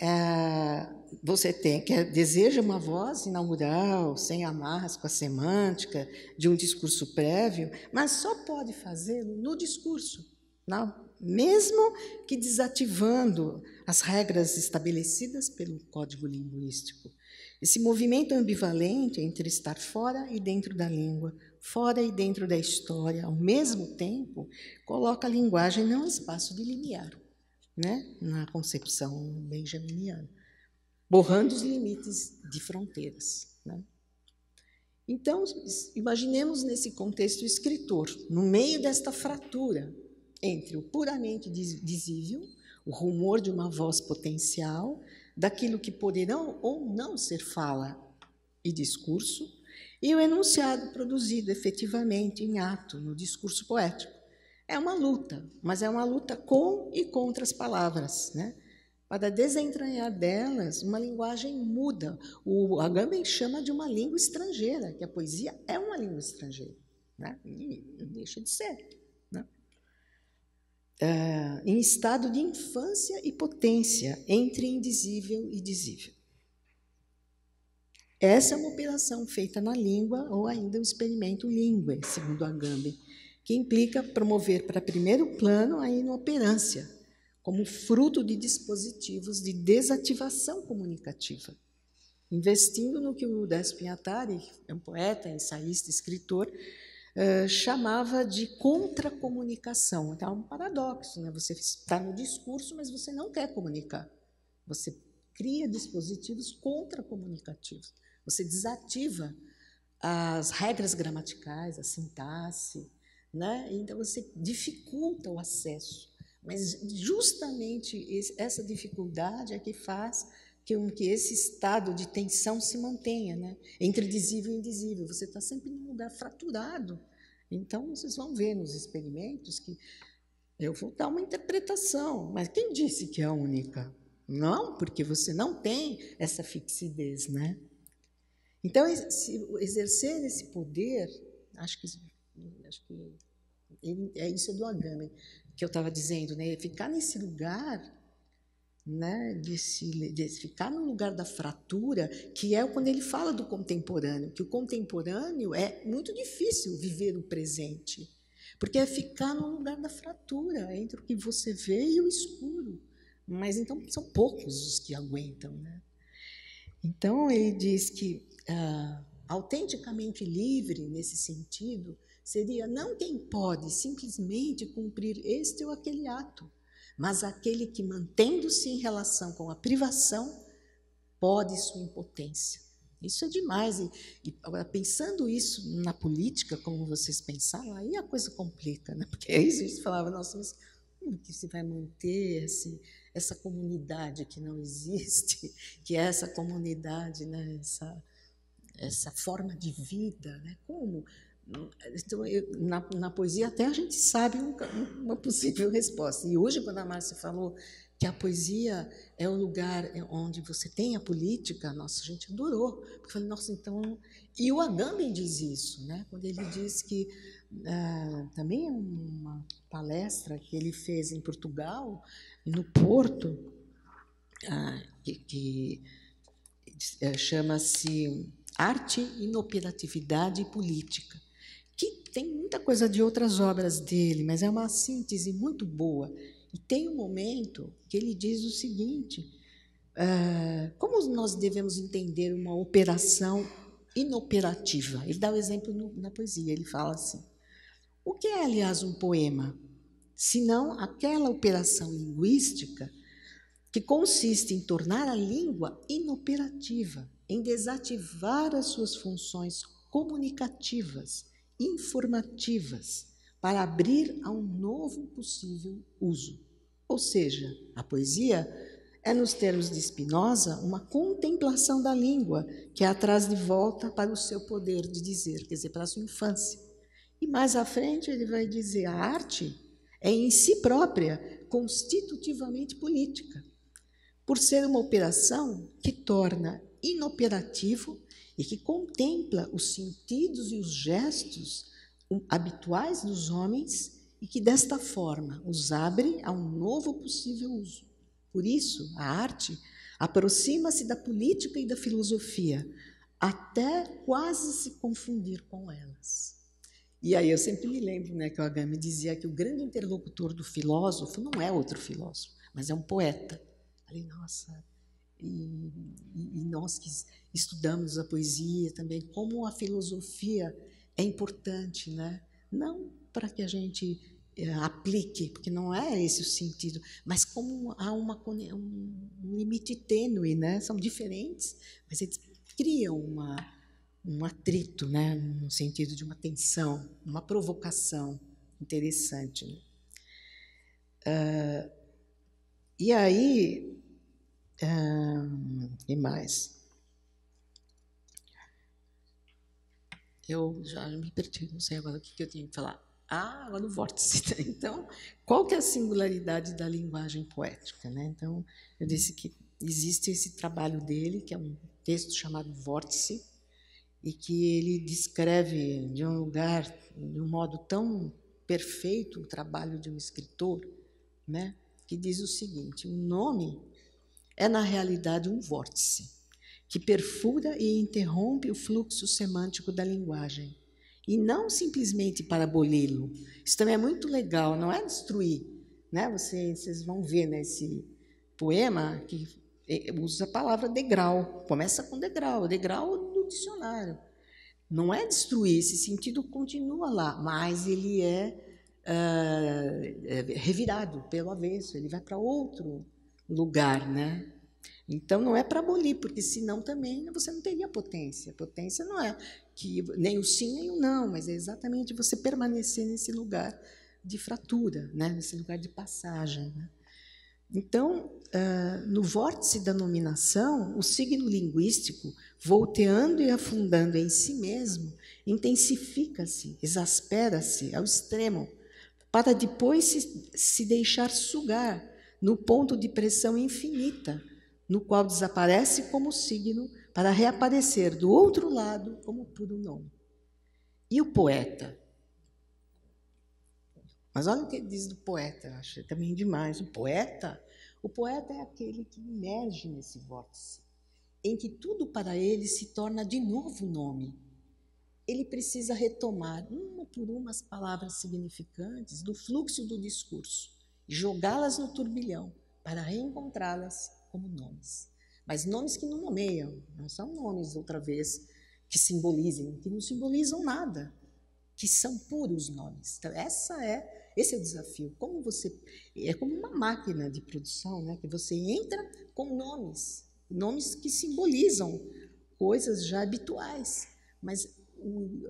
é, você tem que deseja uma voz inaugural, sem amarras com a semântica de um discurso prévio, mas só pode fazê-lo no discurso, não, mesmo que desativando as regras estabelecidas pelo código linguístico. Esse movimento ambivalente entre estar fora e dentro da língua, fora e dentro da história, ao mesmo tempo, coloca a linguagem num espaço de né, na concepção benjaminiana, borrando os limites de fronteiras. Né? Então, imaginemos nesse contexto o escritor, no meio desta fratura entre o puramente dizível, o rumor de uma voz potencial, daquilo que poderão ou não ser fala e discurso, e o enunciado produzido efetivamente em ato, no discurso poético. É uma luta, mas é uma luta com e contra as palavras, né? Para desentranhar delas uma linguagem muda. O Agamben chama de uma língua estrangeira, que a poesia é uma língua estrangeira, né? E deixa de ser, É, em estado de infância e potência entre indizível e dizível. Essa é uma operação feita na língua ou ainda o experimento língua, segundo Agamben que implica promover para primeiro plano a inoperância, como fruto de dispositivos de desativação comunicativa, investindo no que o Despinhatari, é um poeta, ensaísta, escritor, uh, chamava de contracomunicação. Então, é um paradoxo, né? Você está no discurso, mas você não quer comunicar. Você cria dispositivos contracomunicativos. Você desativa as regras gramaticais, a sintaxe, né? Então você dificulta o acesso. Mas justamente essa dificuldade é que faz que, que esse estado de tensão se mantenha, né? entre dizível e indizível. Você está sempre num lugar fraturado. Então, vocês vão ver nos experimentos que eu vou dar uma interpretação, mas quem disse que é única? Não, porque você não tem essa fixidez, né? Então, exercer esse poder, acho que acho que ele, é isso do Agamben que eu estava dizendo, né? Ficar nesse lugar, né? De, se, de ficar no lugar da fratura, que é quando ele fala do contemporâneo, que o contemporâneo é muito difícil viver o presente, porque é ficar no lugar da fratura entre o que você vê e o escuro. Mas então são poucos os que aguentam, né? Então ele diz que ah, autenticamente livre nesse sentido seria não quem pode simplesmente cumprir este ou aquele ato, mas aquele que, mantendo-se em relação com a privação, pode sua impotência. Isso é demais. E, e, agora, pensando isso na política, como vocês pensaram, aí a coisa complica, né? porque aí a gente falava, nossa, mas como que se vai manter esse, essa comunidade que não existe, que é essa comunidade, né? essa, essa forma de vida? Né? Como? Então, eu, na, na, poesia até a gente sabe um, uma possível resposta. E hoje, quando a Márcia falou que a poesia é o lugar onde você tem a política, nossa, a gente adorou. Porque eu falei, nossa, então... E o Agamben diz isso, né? quando ele diz que, ah, também é uma palestra que ele fez em Portugal, no Porto, ah, que, que eh, chama-se Arte, Inoperatividade e Política tem muita coisa de outras obras dele, mas é uma síntese muito boa. E tem um momento que ele diz o seguinte: uh, como nós devemos entender uma operação inoperativa? Ele dá o um exemplo no, na poesia. Ele fala assim: o que é, aliás, um poema? Senão aquela operação linguística que consiste em tornar a língua inoperativa, em desativar as suas funções comunicativas informativas para abrir a um novo possível uso. Ou seja, a poesia é, nos termos de Spinoza, uma contemplação da língua que a traz de volta para o seu poder de dizer, quer dizer, para a sua infância. E mais à frente ele vai dizer: a arte é em si própria constitutivamente política, por ser uma operação que torna inoperativo e que contempla os sentidos e os gestos habituais dos homens e que, desta forma, os abre a um novo possível uso. Por isso, a arte Aproxima-se da política e da filosofia, até quase se confundir com elas. E aí eu sempre me lembro né, que o Agami dizia que o grande interlocutor do filósofo não é outro filósofo, mas é um poeta. Falei, nossa, e, nós que estudamos a poesia também, como a filosofia é importante, né? não para que a gente é, aplique, porque não é esse o sentido, mas como há uma, um limite tênue, né? são diferentes, mas eles criam uma, um atrito, né, no sentido de uma tensão, uma provocação interessante. Né? Uh, e aí, uh, e mais? Eu já me perdi, não sei agora o que eu tinha que falar. Ah, agora o vórtice. Então, qual que é a singularidade da linguagem poética? Né? Então, eu disse que existe esse trabalho dele, que é um texto chamado Vórtice, e que ele descreve de um lugar, de um modo tão perfeito, o trabalho de um escritor, né, que diz o seguinte: o nome é, na realidade, um vórtice que perfura e interrompe o fluxo semântico da linguagem. E não simplesmente para aboli-lo. Isso também é muito legal, não é destruir. Né? Vocês, vocês vão ver nesse poema que é, usa a palavra degrau. Começa com degrau, degrau do dicionário. Não é destruir, esse sentido continua lá, mas ele é, uh, revirado pelo avesso, ele vai para outro lugar, né? Então não é para abolir, porque senão também você não teria potência. Potência não é que nem o sim nem o não, mas é exatamente você permanecer nesse lugar de fratura, né? nesse lugar de passagem. Né? Então, uh, no vórtice da nominação, o signo linguístico, volteando e afundando em si mesmo, intensifica-se, exaspera-se ao extremo, para depois se, se deixar sugar no ponto de pressão infinita, no qual desaparece como signo, para reaparecer do outro lado como puro nome. E o poeta? Mas olha o que ele diz do poeta, eu achei também demais. O poeta, o poeta é aquele que emerge nesse vórtice, em que tudo para ele se torna de novo nome. Ele precisa retomar uma por uma as palavras significantes do fluxo do discurso jogá-las no turbilhão para reencontrá-las como nomes. Mas nomes que não nomeiam, não são nomes, outra vez, que simbolizem, que não simbolizam nada, que são puros nomes. Então, essa é esse é o desafio. Como você é como uma máquina de produção, né? Que você entra com nomes, nomes que simbolizam coisas já habituais, mas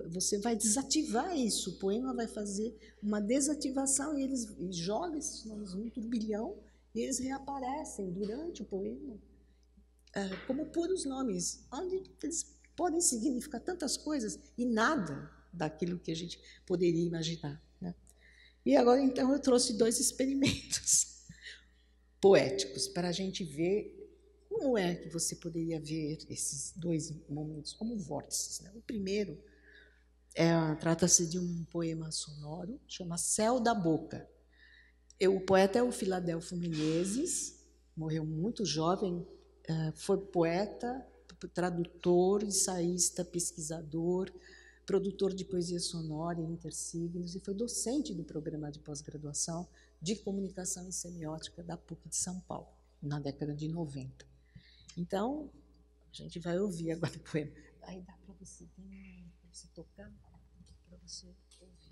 você vai desativar isso. O poema vai fazer uma desativação e eles jogam esses nomes num turbilhão e eles reaparecem durante o poema é, como puros nomes, onde eles podem significar tantas coisas e nada daquilo que a gente poderia imaginar. E agora, então, eu trouxe dois experimentos poéticos para a gente ver como é que você poderia ver esses dois momentos como vórtices. Né? O primeiro é, trata-se de um poema sonoro, chama Céu da Boca. Eu, o poeta é o Filadelfo Menezes, morreu muito jovem, é, foi poeta, tradutor, ensaísta, pesquisador, produtor de poesia sonora em intersignos e foi docente do programa de pós-graduação de comunicação e semiótica da PUC de São Paulo, na década de 90. Então, a gente vai ouvir agora o poema. Aí dá para você, você tocar, para você Olha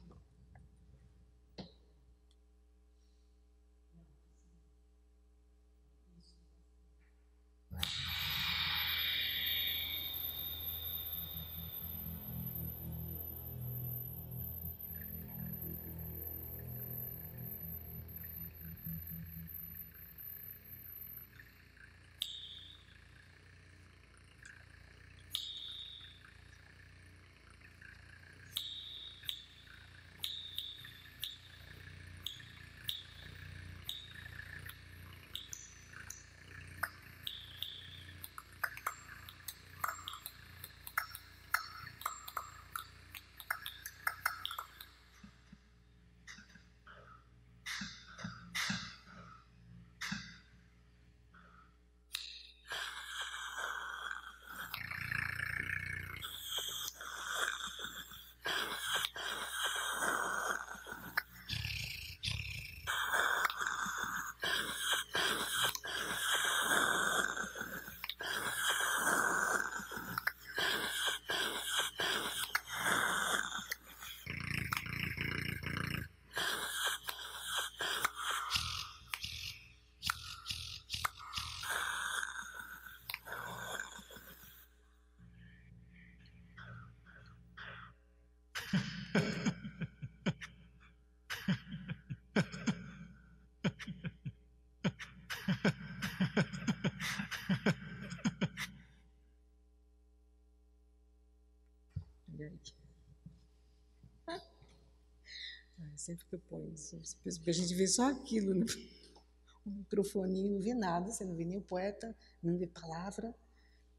sempre que eu ponho isso, porque a gente vê só aquilo, né? um microfoninho, não vê nada, você não vê nem o poeta, não vê palavra.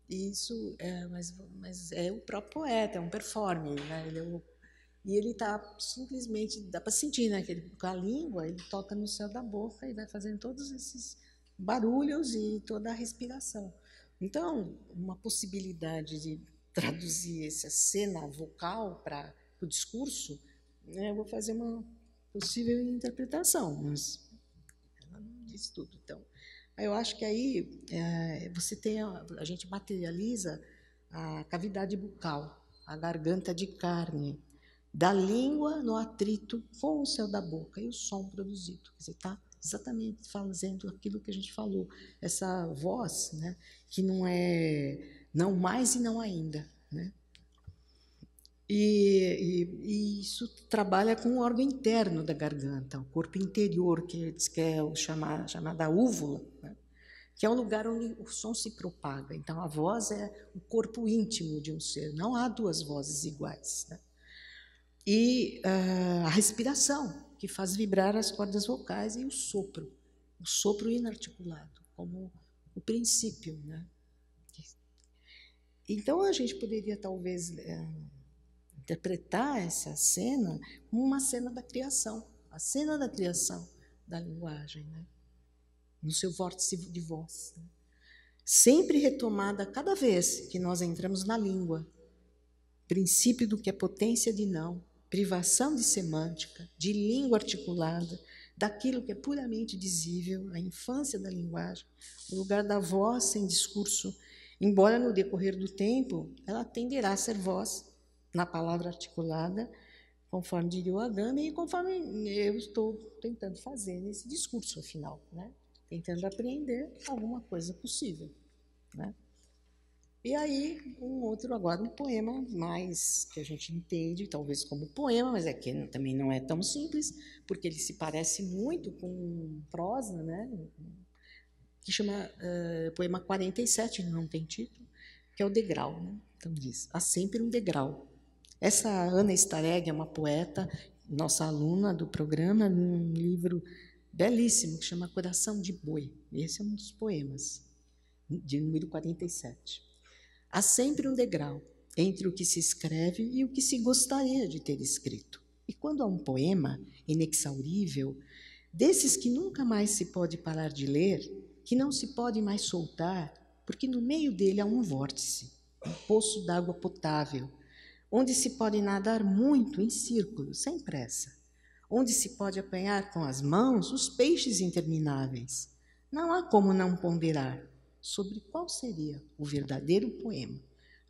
E isso é, mas, mas é o próprio poeta, é um performer, né? Ele é o, e ele está simplesmente, dá para sentir, né? Ele, com a língua, ele toca no céu da boca e vai fazendo todos esses barulhos e toda a respiração. Então, uma possibilidade de traduzir essa cena vocal para o discurso, né, eu vou fazer uma possível interpretação, mas ela não diz tudo. Então, eu acho que aí é, você tem a, a gente materializa a cavidade bucal, a garganta de carne, da língua no atrito com o céu da boca e o som produzido. Você está exatamente fazendo aquilo que a gente falou, essa voz, né, que não é não mais e não ainda, né? E, e, e, isso trabalha com o órgão interno da garganta, o corpo interior, que diz que é o chamar, chamada úvula, né? que é o lugar onde o som se propaga. Então, a voz é o corpo íntimo de um ser, não há duas vozes iguais. Né? E uh, a respiração, que faz vibrar as cordas vocais, e o sopro, o sopro inarticulado, como o princípio. Né? Então a gente poderia talvez é, interpretar essa cena como uma cena da criação, a cena da criação da linguagem, né? no seu vórtice de voz. Né? Sempre retomada cada vez que nós entramos na língua, princípio do que é potência de não, privação de semântica, de língua articulada, daquilo que é puramente dizível, a infância da linguagem, o lugar da voz sem discurso, embora no decorrer do tempo ela tenderá a ser voz na palavra articulada, conforme diria o Adame e conforme eu estou tentando fazer nesse discurso final, né? tentando apreender alguma coisa possível. Né? E aí, um outro agora, um poema mais que a gente entende, talvez como poema, mas é que também não é tão simples, porque ele se parece muito com prosa, né? que chama uh, Poema 47, não tem título, que é o degrau. Né? Então diz, há sempre um degrau. Essa Ana Stareg é uma poeta, nossa aluna do programa, num livro belíssimo que chama Coração de Boi. Esse é um dos poemas, de número 47. Há sempre um degrau entre o que se escreve e o que se gostaria de ter escrito. E quando há um poema inexaurível, desses que nunca mais se pode parar de ler, que não se pode mais soltar, porque no meio dele há um vórtice, um poço d'água potável, onde se pode nadar muito em círculos, sem pressa, onde se pode apanhar com as mãos os peixes intermináveis. Não há como não ponderar sobre qual seria o verdadeiro poema,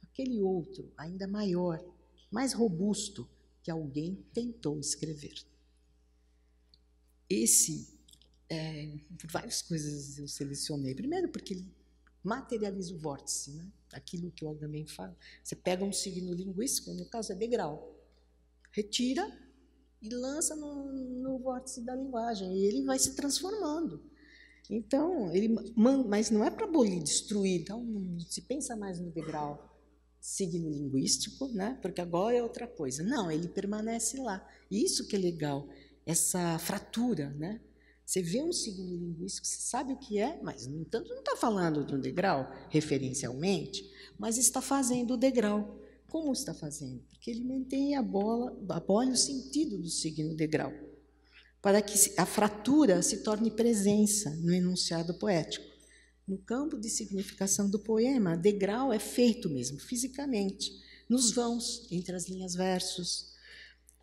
aquele outro, ainda maior, mais robusto, que alguém tentou escrever. Esse, é, várias coisas eu selecionei. Primeiro, porque ele materializa o vórtice, né? aquilo que o Agamben fala. Você pega um signo linguístico, no caso é degrau, retira e lança no, no vórtice da linguagem, e ele vai se transformando. Então, ele, mas não é para abolir, destruir. Então, não se pensa mais no degrau signo linguístico, né? porque agora é outra coisa. Não, ele permanece lá. Isso que é legal, essa fratura. Né? Você vê um signo linguístico, você sabe o que é, mas, no entanto, não está falando de um degrau referencialmente, mas está fazendo o degrau. Como está fazendo? Porque ele mantém a bola, abole o sentido do signo degrau para que a fratura se torne presença no enunciado poético. No campo de significação do poema, degrau é feito mesmo, fisicamente, nos vãos, entre as linhas versos.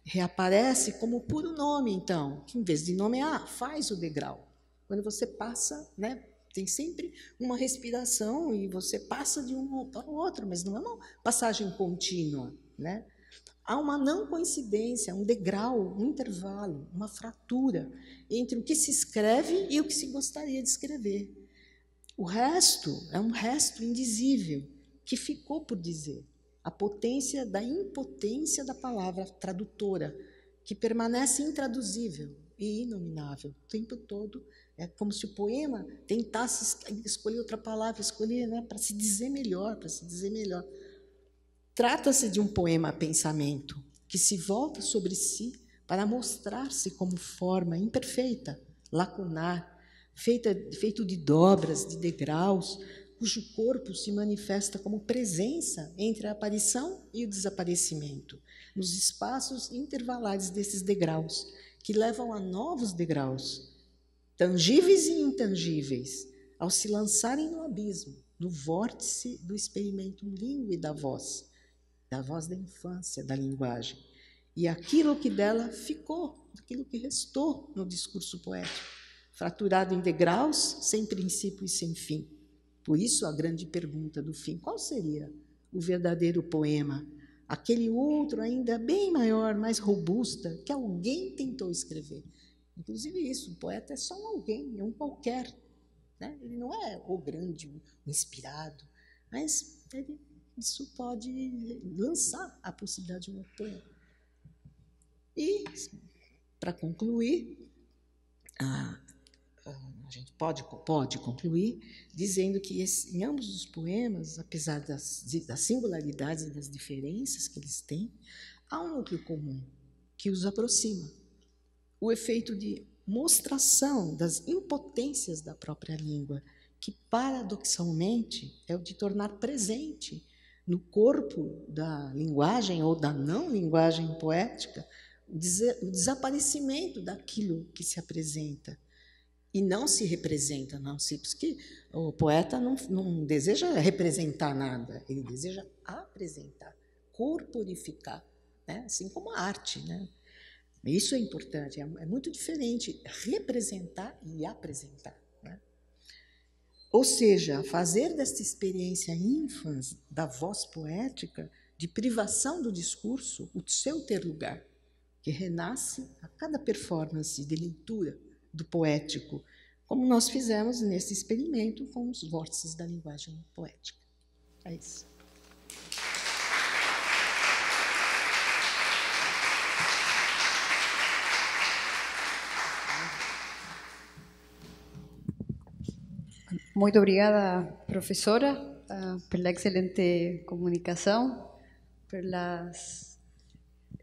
Reaparece como puro nome, então, que em vez de nomear, faz o degrau. Quando você passa, né, tem sempre uma respiração e você passa de um para o outro, mas não é uma passagem contínua, né? Há uma não coincidência, um degrau, um intervalo, uma fratura entre o que se escreve e o que se gostaria de escrever. O resto é um resto indizível que ficou por dizer. A potência da impotência da palavra tradutora, que permanece intraduzível e inominável o tempo todo. É como se o poema tentasse escolher outra palavra, escolher né, para se dizer melhor, para se dizer melhor trata-se de um poema-pensamento que se volta sobre si para mostrar-se como forma imperfeita, lacunar, feita, feito de dobras, de degraus, cujo corpo se manifesta como presença entre a aparição e o desaparecimento, nos espaços intervalares desses degraus, que levam a novos degraus, tangíveis e intangíveis, ao se lançarem no abismo, no vórtice do experimento língua e da voz, da voz da infância, da linguagem, e aquilo que dela ficou, aquilo que restou no discurso poético, fraturado em degraus, sem princípio e sem fim. Por isso, a grande pergunta do fim: qual seria o verdadeiro poema? Aquele outro, ainda bem maior, mais robusta, que alguém tentou escrever. Inclusive, isso, o poeta é só um alguém, é um qualquer. Né? Ele não é o grande, o inspirado, mas ele, isso pode lançar a possibilidade de um poema. E, para concluir, a, a, gente pode, pode concluir dizendo que esse, em ambos os poemas, apesar das, das singularidades e das diferenças que eles têm, há um núcleo comum que os aproxima. O efeito de mostração das impotências da própria língua, que paradoxalmente é o de tornar presente no corpo da linguagem ou da não linguagem poética o desaparecimento daquilo que se apresenta e não se representa, não se porque o poeta não, não deseja representar nada, ele deseja apresentar, corporificar, né? assim como a arte, né? Isso é importante, é, é muito diferente representar e apresentar. Né? Ou seja, fazer desta experiência ínfans da voz poética de privação do discurso o seu ter lugar que renasce a cada performance de leitura do poético, como nós fizemos nesse experimento com os vórtices da linguagem poética. É isso. Muito obrigada, professora, uh, pela excelente comunicação, pelas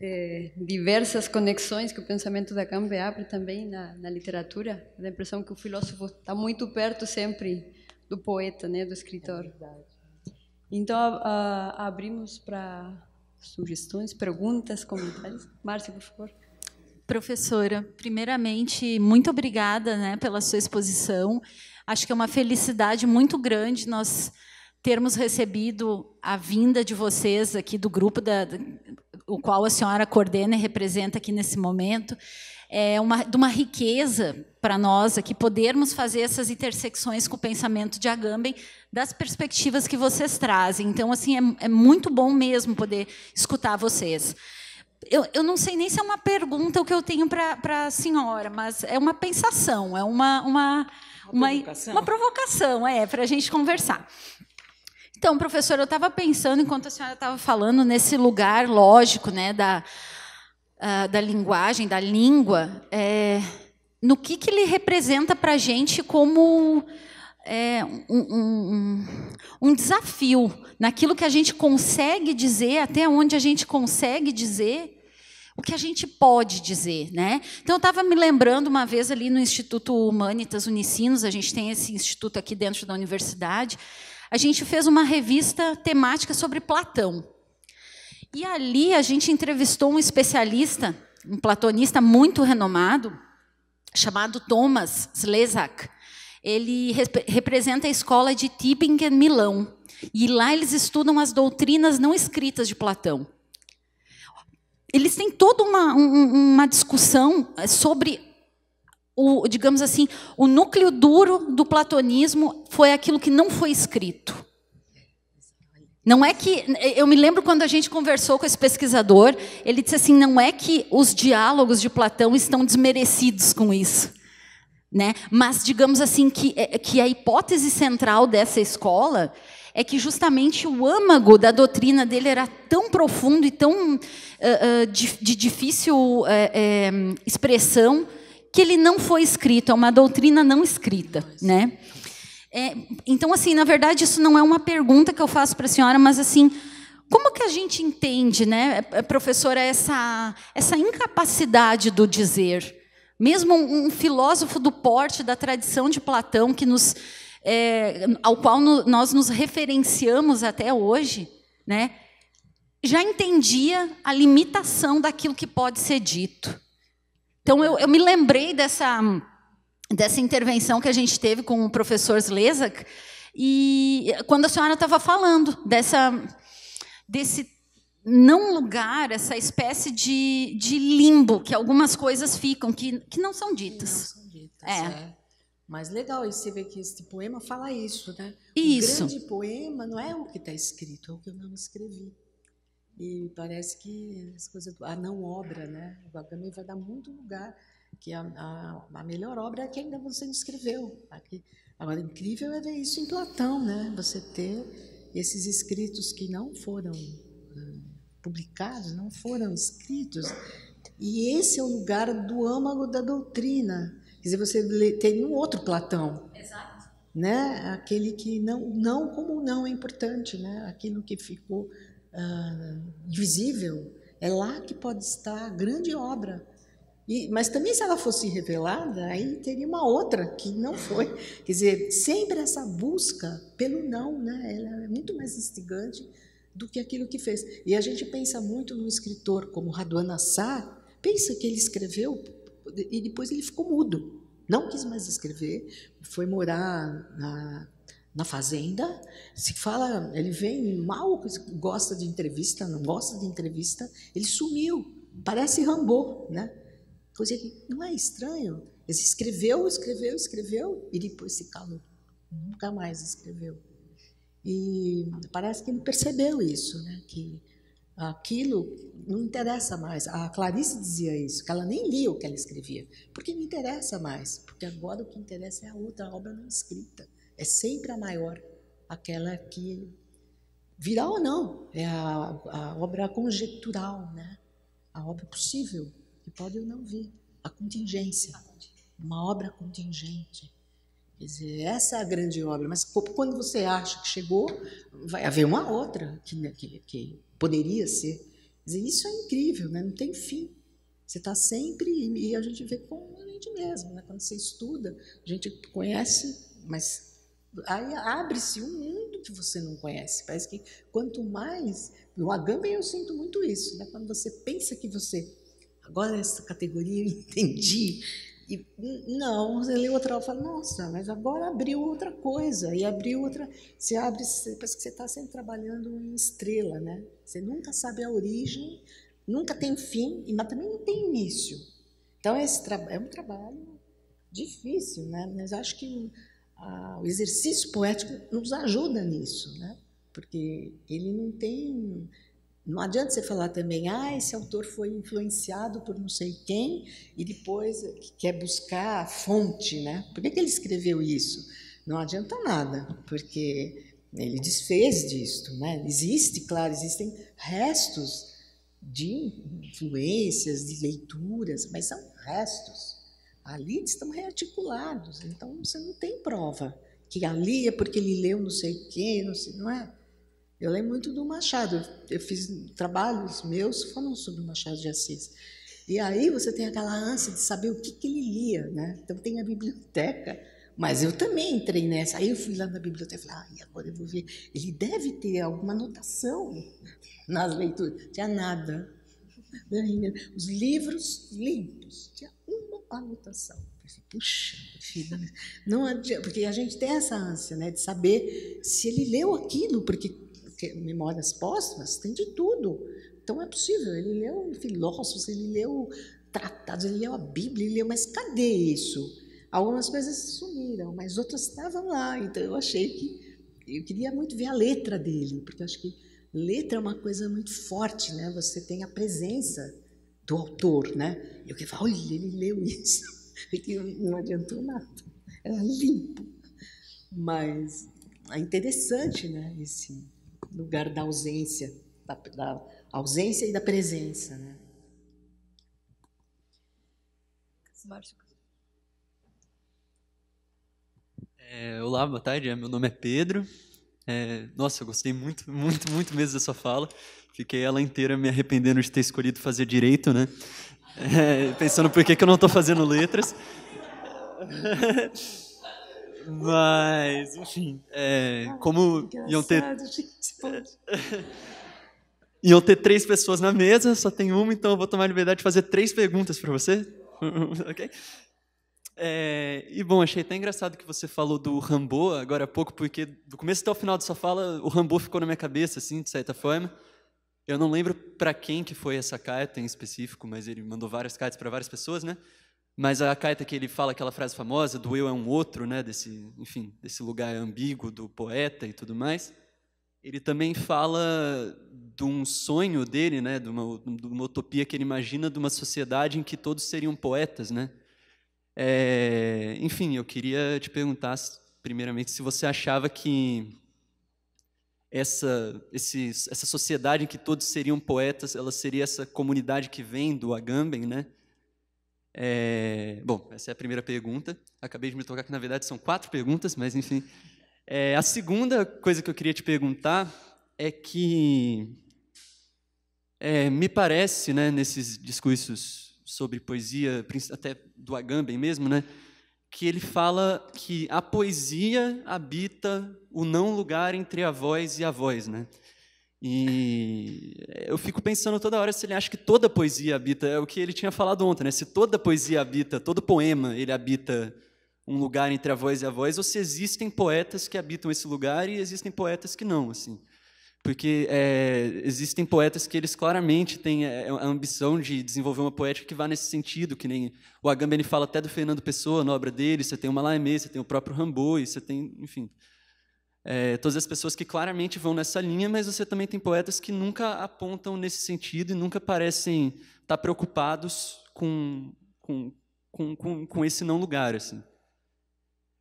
é, diversas conexões que o pensamento da Campe abre também na, na literatura. Dá a impressão que o filósofo está muito perto sempre do poeta, né, do escritor. É então, a, a, abrimos para sugestões, perguntas, comentários. Márcia, por favor. Professora, primeiramente, muito obrigada né, pela sua exposição. Acho que é uma felicidade muito grande nós termos recebido a vinda de vocês aqui do grupo da, o qual a senhora coordena e representa aqui nesse momento, é uma, de uma riqueza para nós aqui podermos fazer essas intersecções com o pensamento de Agamben das perspectivas que vocês trazem. Então, assim, é, é muito bom mesmo poder escutar vocês. Eu, eu, não sei nem se é uma pergunta o que eu tenho para a senhora, mas é uma pensação, é uma, uma, uma, uma provocação, uma provocação é, para a gente conversar. Então, professor, eu estava pensando, enquanto a senhora estava falando, nesse lugar lógico né, da, uh, da linguagem, da língua, é, no que, que ele representa para a gente como é, um, um, um, desafio, naquilo que a gente consegue dizer, até onde a gente consegue dizer, o que a gente pode dizer. Né? Então, eu estava me lembrando uma vez ali no Instituto Humanitas Unicinos, a gente tem esse instituto aqui dentro da universidade, a gente fez uma revista temática sobre Platão. E ali a gente entrevistou um especialista, um platonista muito renomado, chamado Thomas Slezak. Ele rep representa a escola de Tübingen, Milão. E lá eles estudam as doutrinas não escritas de Platão. Eles têm toda uma, um, uma discussão sobre o, digamos assim, o núcleo duro do platonismo foi aquilo que não foi escrito. Não é que eu me lembro quando a gente conversou com esse pesquisador, ele disse assim, não é que os diálogos de Platão estão desmerecidos com isso, né? Mas digamos assim que é, que a hipótese central dessa escola é que justamente o âmago da doutrina dele era tão profundo e tão uh, uh, de, de, difícil uh, expressão que ele não foi escrito, é uma doutrina não escrita, né? É, então, assim, na verdade, isso não é uma pergunta que eu faço para a senhora, mas assim, Como que a gente entende, né, professora, essa, essa incapacidade do dizer? Mesmo um, um filósofo do porte da tradição de Platão, que nos, é, ao qual no, nós nos referenciamos até hoje, né, já entendia a limitação daquilo que pode ser dito. Então, eu, eu me lembrei dessa, dessa intervenção que a gente teve com o professor Slezak, e quando a senhora estava falando dessa, desse não lugar, essa espécie de, de limbo que algumas coisas ficam, que, que não são ditas. Não são ditas, é. é. Mas legal, e você vê que este poema fala isso, né? Isso. O grande poema não é o que está escrito, é o que eu não escrevi. E parece que as coisas, a não obra, né? O Gagame vai dar muito lugar, que a, a, a, melhor obra é que ainda você não escreveu. Aqui. Agora, incrível é ver isso em Platão, né? Você ter esses escritos que não foram uh, publicados, não foram escritos. E esse é o lugar do âmago da doutrina. Quer dizer, você tem um outro Platão. Exato. Né? Aquele que não, não como não é importante, né? Aquilo que ficou uh, invisível, é lá que pode estar a grande obra. E, mas também se ela fosse revelada, aí teria uma outra que não foi. Quer dizer, sempre essa busca pelo não, né? Ela é muito mais instigante do que aquilo que fez. E a gente pensa muito no escritor como Raduan Assar, pensa que ele escreveu e depois ele ficou mudo. Não quis mais escrever, foi morar na, na fazenda. Se fala, ele vem mal, gosta de entrevista, não gosta de entrevista, ele sumiu. Parece Rambo, né? Coisa que não é estranho. Ele escreveu, escreveu, escreveu e depois se calou. Nunca mais escreveu. E parece que ele percebeu isso, né? Que aquilo não interessa mais. A Clarice dizia isso, que ela nem lia o que ela escrevia, porque não interessa mais, porque agora o que interessa é a outra obra não escrita. É sempre a maior, aquela que virá ou não, é a, a obra conjectural, né? A obra possível, que pode ou não vir, a contingência, uma obra contingente. Quer dizer, essa é a grande obra, mas quando você acha que chegou, vai haver uma outra que, que, que poderia ser. Dizer, isso é incrível, né? não tem fim. Você está sempre, e a gente vê com a gente mesmo, né? quando você estuda, a gente conhece, mas aí abre-se um mundo que você não conhece. Parece que quanto mais. No Agamben eu sinto muito isso, né? quando você pensa que você. Agora, essa categoria eu entendi, e, não, você lê outra fala, nossa, mas agora abriu outra coisa, e abriu outra. Você abre, parece que você está sempre trabalhando em estrela, né? Você nunca sabe a origem, nunca tem fim, mas também não tem início. Então, esse é um trabalho difícil, né? Mas acho que o exercício poético nos ajuda nisso, né? Porque ele não tem não adianta você falar também, ah, esse autor foi influenciado por não sei quem e depois quer buscar a fonte, né? Por que, que ele escreveu isso? Não adianta nada, porque ele desfez disto, né? Existe, claro, existem restos de influências, de leituras, mas são restos. Ali estão rearticulados, então você não tem prova que ali é porque ele leu não sei quem, não, sei, não é? Eu lembro muito do Machado. Eu fiz trabalhos meus falando sobre o Machado de Assis. E aí você tem aquela ânsia de saber o que, que ele lia, né? Então tem a biblioteca, mas eu também entrei nessa. Aí eu fui lá na biblioteca e falei, ah, agora eu vou ver. Ele deve ter alguma anotação nas leituras. Tinha nada. Os livros limpos. Tinha uma anotação. Puxa, filha, não adianta, porque a gente tem essa ânsia, né, de saber se ele leu aquilo, porque memórias póstumas, tem de tudo. Então é possível. Ele leu filósofos, ele leu tratados, ele leu a Bíblia, ele leu, mas cadê isso? Algumas coisas sumiram, mas outras estavam lá. Então eu achei que eu queria muito ver a letra dele, porque eu acho que letra é uma coisa muito forte, né? Você tem a presença do autor, né? Eu queria falar, olha, ele leu isso. E não adiantou nada. Era limpo. Mas é interessante, né? Esse lugar da ausência, da, da ausência e da presença. Né? É, olá, boa tarde. Meu nome é Pedro. É, nossa, eu gostei muito, muito, muito mesmo da sua fala. Fiquei ela inteira me arrependendo de ter escolhido fazer direito, né? É, pensando por que, que eu não estou fazendo letras. Mas, enfim, é, como iam ter. iam ter três pessoas na mesa, só tem uma, então eu vou tomar a liberdade de fazer três perguntas para você. ok? É, e bom, achei até engraçado que você falou do Rambo agora há pouco, porque do começo até o final da sua fala, o Rambo ficou na minha cabeça, assim, de certa forma. Eu não lembro para quem que foi essa carta em específico, mas ele mandou várias cartas para várias pessoas, né? Mas a carta que ele fala aquela frase famosa do eu é um outro, né? Desse, enfim, desse lugar ambíguo do poeta e tudo mais. Ele também fala de um sonho dele, né? De uma, de uma utopia que ele imagina de uma sociedade em que todos seriam poetas, né? É, enfim, eu queria te perguntar, primeiramente, se você achava que essa, essa sociedade em que todos seriam poetas, ela seria essa comunidade que vem do Agamben, né? É, bom, essa é a primeira pergunta. Acabei de me tocar que, na verdade, são quatro perguntas, mas, enfim. É, a segunda coisa que eu queria te perguntar é que é, me parece, né, nesses discursos sobre poesia, até do Agamben mesmo, né? Que ele fala que a poesia habita o não lugar entre a voz e a voz, né? E eu fico pensando toda hora se ele acha que toda poesia habita, é o que ele tinha falado ontem, né? Se toda poesia habita, todo poema, ele habita um lugar entre a voz e a voz, ou se existem poetas que habitam esse lugar e existem poetas que não, assim porque é, existem poetas que eles claramente têm é, a ambição de desenvolver uma poética que vá nesse sentido, que nem o Agamben fala até do Fernando Pessoa na obra dele, você tem o Malaimé, você tem o próprio Rambo, você tem, enfim, é, todas as pessoas que claramente vão nessa linha, mas você também tem poetas que nunca apontam nesse sentido e nunca parecem estar preocupados com, com, com, com, com esse não lugar. Assim.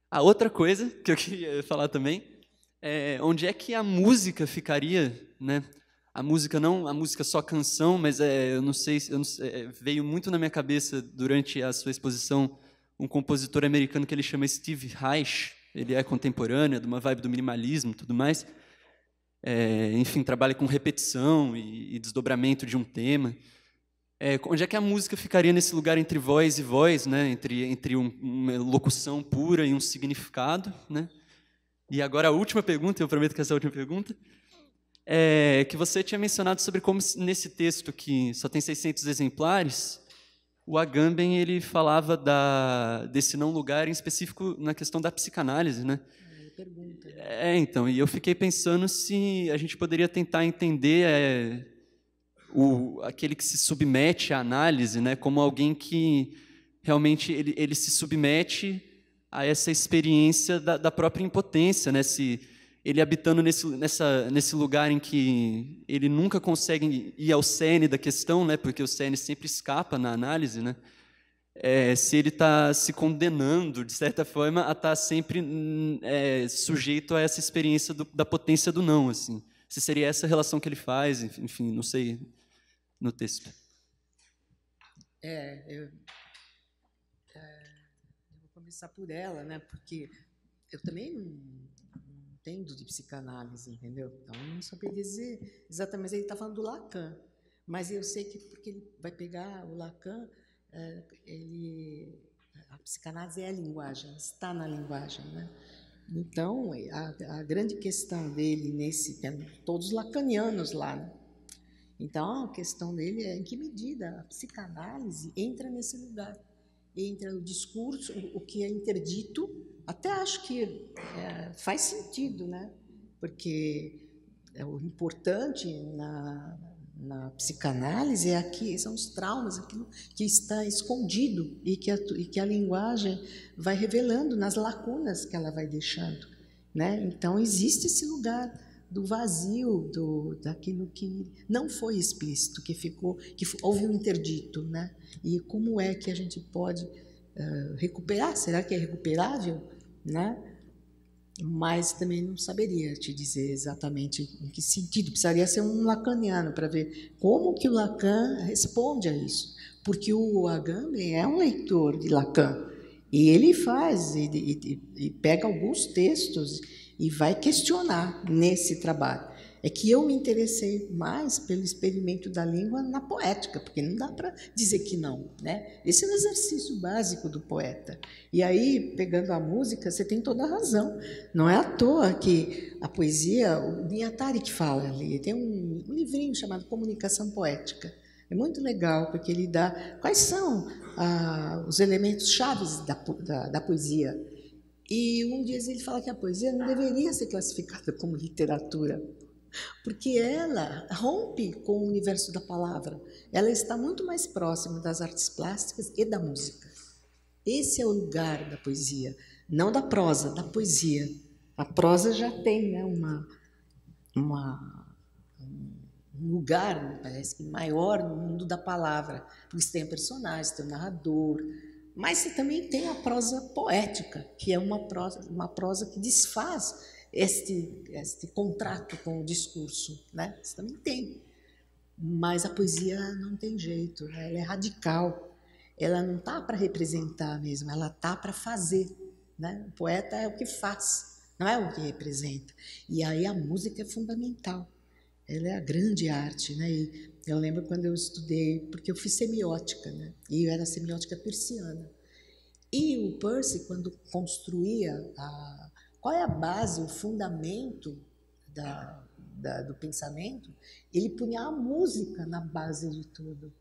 A outra coisa que eu queria falar também é, onde é que a música ficaria, né? A música não, a música só canção, mas é, eu não sei, eu não é, veio muito na minha cabeça durante a sua exposição um compositor americano que ele chama Steve Reich. Ele é contemporâneo, é de uma vibe do minimalismo, tudo mais. É, enfim, trabalha com repetição e, e, desdobramento de um tema. É, onde é que a música ficaria nesse lugar entre voz e voz, né? Entre entre um, uma locução pura e um significado, né? E agora a última pergunta, eu prometo que essa é a última pergunta, é que você tinha mencionado sobre como nesse texto que só tem 600 exemplares, o Agamben ele falava da, desse não lugar em específico na questão da psicanálise, né? É, então, e eu fiquei pensando se a gente poderia tentar entender é, o, aquele que se submete à análise, né, como alguém que realmente ele, ele se submete a essa experiência da, da própria impotência, né? Se ele habitando nesse, nessa, nesse lugar em que ele nunca consegue ir ao cerne da questão, né? Porque o cerne sempre escapa na análise, né? É, se ele está se condenando, de certa forma, a estar tá sempre é, sujeito a essa experiência do, da potência do não, assim. Se seria essa relação que ele faz, enfim, não sei, no texto. É, eu, por ela, né? Porque eu também não, entendo de psicanálise, entendeu? Então, não sabia dizer exatamente. Ele está falando do Lacan, mas eu sei que porque ele vai pegar o Lacan, é, ele, a psicanálise é a linguagem, está na linguagem, né? Então, a, a grande questão dele nesse, todos lacanianos lá, né? Então, a questão dele é em que medida a psicanálise entra nesse lugar entre o discurso, o que é interdito, até acho que é, faz sentido, né? Porque é, o importante na, na psicanálise é aqui são os traumas, aquilo que está escondido e que a, e que a linguagem vai revelando nas lacunas que ela vai deixando, né? Então existe esse lugar do vazio, do, daquilo que não foi explícito, que ficou, que houve um interdito, né? E como é que a gente pode uh, recuperar? Será que é recuperável, né? Mas também não saberia te dizer exatamente em que sentido. Precisaria ser um lacaniano para ver como que o Lacan responde a isso, porque o Agamben é um leitor de Lacan e ele faz e, e, e pega alguns textos e vai questionar nesse trabalho. É que eu me interessei mais pelo experimento da língua na poética, porque não dá para dizer que não. Né? Esse é o exercício básico do poeta. E aí, pegando a música, você tem toda a razão. Não é à toa que a poesia, o Niatari que fala ali, tem um, um livrinho chamado Comunicação Poética. É muito legal, porque ele dá quais são ah, os elementos chaves da, da, da poesia. E um dia ele fala que a poesia não deveria ser classificada como literatura, porque ela rompe com o universo da palavra. Ela está muito mais próxima das artes plásticas e da música. Esse é o lugar da poesia, não da prosa, da poesia. A prosa já tem né, uma, uma, um lugar, me parece, maior no mundo da palavra, porque você tem o personagem, tem o narrador, mas você também tem a prosa poética, que é uma prosa, uma prosa que desfaz este, este contrato com o discurso, né? Isso também tem. Mas a poesia não tem jeito, né? ela é radical. Ela não tá para representar mesmo, ela tá para fazer, né? O poeta é o que faz, não é o que representa. E aí a música é fundamental. Ela é a grande arte, né? E eu lembro quando eu estudei, porque eu fiz semiótica, né? E eu era semiótica persiana. E o Percy, quando construía a, qual é a base, o fundamento da, da, do pensamento, ele punha a música na base de tudo.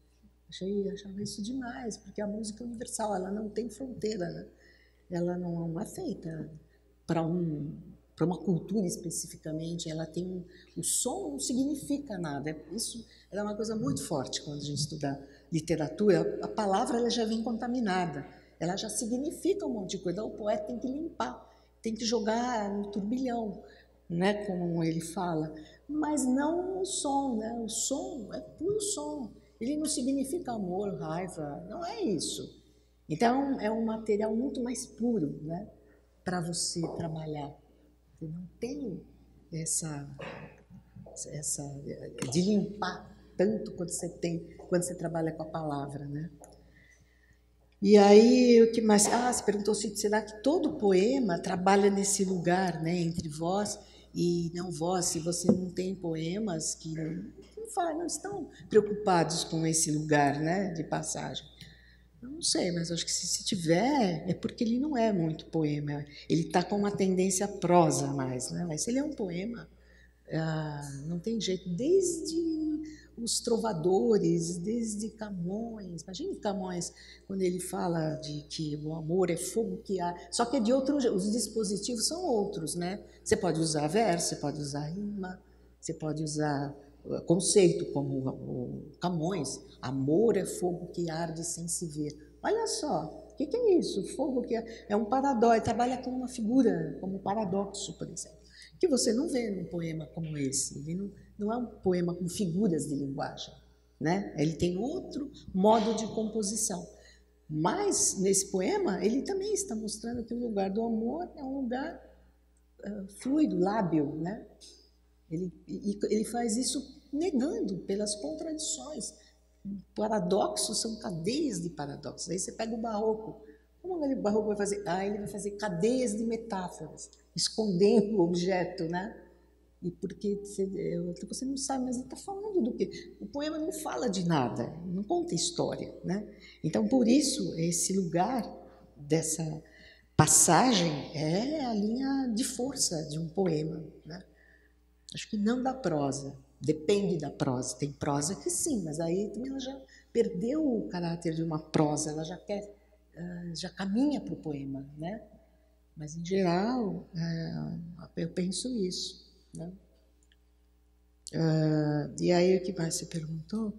Achei, achava isso demais, porque a música é universal, ela não tem fronteira, né? ela não é feita para um uma cultura especificamente, ela tem o som não significa nada. Isso é uma coisa muito forte quando a gente estuda literatura. A palavra ela já vem contaminada, ela já significa um monte de coisa. O poeta tem que limpar tem que jogar no turbilhão, né, como ele fala, mas não o som, né? O som é puro som. Ele não significa amor, raiva, não é isso. Então é um material muito mais puro, né, para você trabalhar. Você não tem essa essa de limpar tanto quanto você tem quando você trabalha com a palavra, né? E aí, o que mais? Ah, você perguntou se será que todo poema trabalha nesse lugar, né, entre vós e não vós, se você não tem poemas que não, não, não estão preocupados com esse lugar, né, de passagem. Eu não sei, mas acho que se, se tiver, é porque ele não é muito poema. Ele está com uma tendência prosa mais, né? Mas se ele é um poema, ah, não tem jeito. Desde os trovadores, desde Camões. Imagine Camões quando ele fala de que o amor é fogo que há. Só que é de outros, os dispositivos são outros, né? Você pode usar verso, você pode usar rima, você pode usar uh, conceito como o Camões. Amor é fogo que arde sem se ver. Olha só, o que, que, é isso? Fogo que é, é um paradoxo, trabalha com uma figura, como um paradoxo, por exemplo, que você não vê num poema como esse. Ele não, não é um poema com figuras de linguagem, né? Ele tem outro modo de composição. Mas nesse poema ele também está mostrando que o lugar do amor é um lugar uh, fluido, lábil, né? Ele, ele faz isso negando pelas contradições. Paradoxos são cadeias de paradoxos. Aí você pega o barroco. Como o barroco vai fazer? Ah, ele vai fazer cadeias de metáforas, escondendo o objeto, né? E porque você, você não sabe, mas ele está falando do quê? O poema não fala de nada, não conta história. Né? Então, por isso, esse lugar dessa passagem é a linha de força de um poema. Né? Acho que não da prosa, depende da prosa. Tem prosa que sim, mas aí também ela já perdeu o caráter de uma prosa, ela já quer, ah, já caminha para o poema. Né? Mas, em geral, é, eu penso isso. Né? Uh, e aí o que mais você perguntou?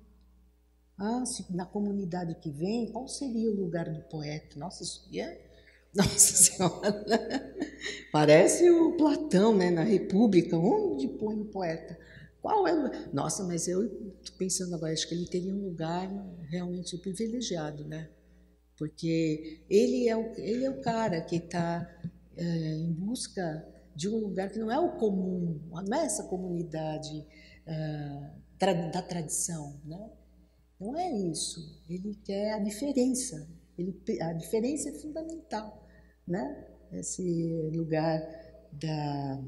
Ah, se, na comunidade que vem, qual seria o lugar do poeta? Nossa, isso é... Nossa Senhora! Parece o Platão, né, na República. Onde põe o poeta? Qual é. Nossa, mas eu estou pensando agora, acho que ele teria um lugar realmente privilegiado, né? Porque ele é o, ele é o cara que está é, eh, em busca de um lugar que não é o comum, não é essa comunidade uh, tra da tradição, né? Não é isso. Ele quer a diferença. Ele, a diferença é fundamental, né? Esse lugar da,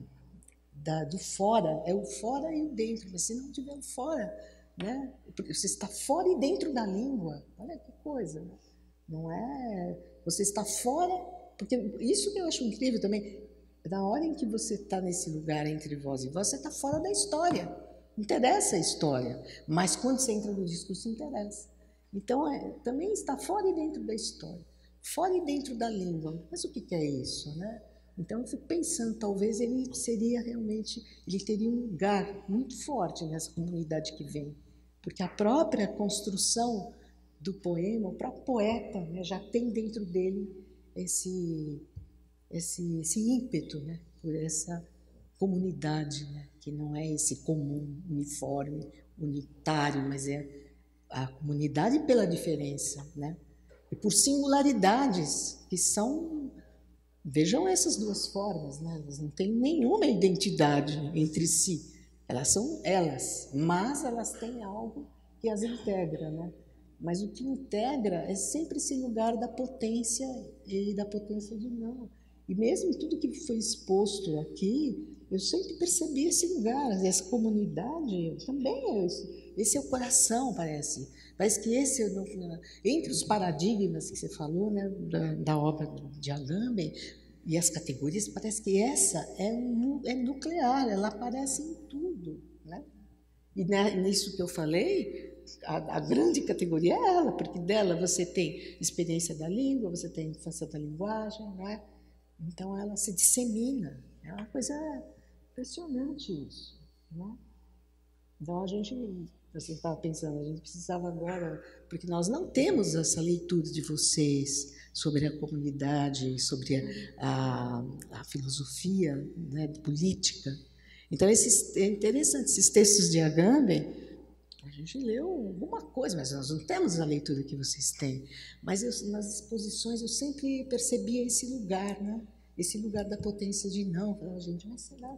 da, do fora, é o fora e o dentro, mas se não tiver o fora, né? Você está fora e dentro da língua. Olha que coisa, né? não é? Você está fora, porque isso que eu acho incrível também. Na hora em que você está nesse lugar entre voz e voz, você está fora da história. Interessa a história, mas quando você entra no discurso, interessa. Então, é, também está fora e dentro da história, fora e dentro da língua. Mas o que, que é isso, né? Então, eu fico pensando, talvez ele seria realmente, ele teria um lugar muito forte nessa comunidade que vem, porque a própria construção do poema, o próprio poeta né, já tem dentro dele esse, esse, esse ímpeto né, por essa comunidade, né, que não é esse comum, uniforme, unitário, mas é a comunidade pela diferença, né? E por singularidades que são vejam essas duas formas, né? Elas não têm nenhuma identidade entre si. Elas são elas, mas elas têm algo que as integra, né? Mas o que integra é sempre esse lugar da potência e da potência de não. E mesmo tudo que foi exposto aqui, eu sempre percebi esse lugar, essa comunidade também é esse, é o coração, parece. Parece que esse, é entre os paradigmas que você falou, né, da, da obra de Agamben e as categorias, parece que essa é, um, é nuclear, ela aparece em tudo. Né? E nisso que eu falei, a, a, grande categoria é ela, porque dela você tem experiência da língua, você tem infância da linguagem, não é? Então ela se dissemina. É uma coisa impressionante isso. Né? Então a gente, você estava pensando, a gente precisava agora, porque nós não temos essa leitura de vocês sobre a comunidade, sobre a, a, a filosofia né, política. Então esses, é interessante, esses textos de Agamben, a gente leu alguma coisa, mas nós não temos a leitura que vocês têm. Mas eu, nas exposições eu sempre percebia esse lugar, né? esse lugar da potência de não. Falava, gente, mas será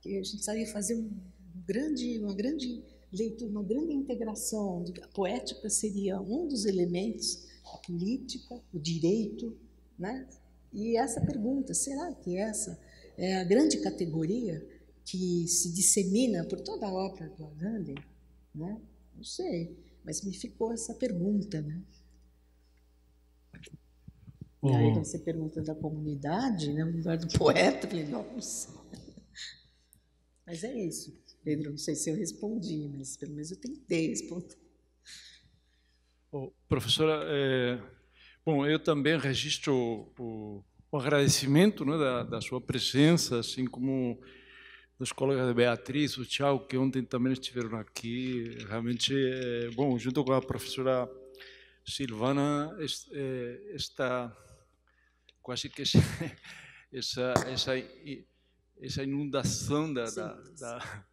que a gente precisaria fazer um grande, uma grande leitura, uma grande integração. A poética seria um dos elementos, a política, o direito, né? E essa pergunta, será que essa é a grande categoria que se dissemina por toda a obra do Agamben? Né? Não sei, mas me ficou essa pergunta, né? E aí você pergunta da comunidade, né? no lugar do poeta, falei, nossa. Mas é isso. Pedro, não sei se eu respondi, mas pelo menos eu tentei responder. Oh, professora, é, bom, eu também registro o, o agradecimento né, da, da, sua presença, assim como dos colegas de Beatriz, o Tiago, que ontem também estiveram aqui. Realmente, é, bom, junto com a professora Silvana, está quase que essa, essa, essa inundação da, da, da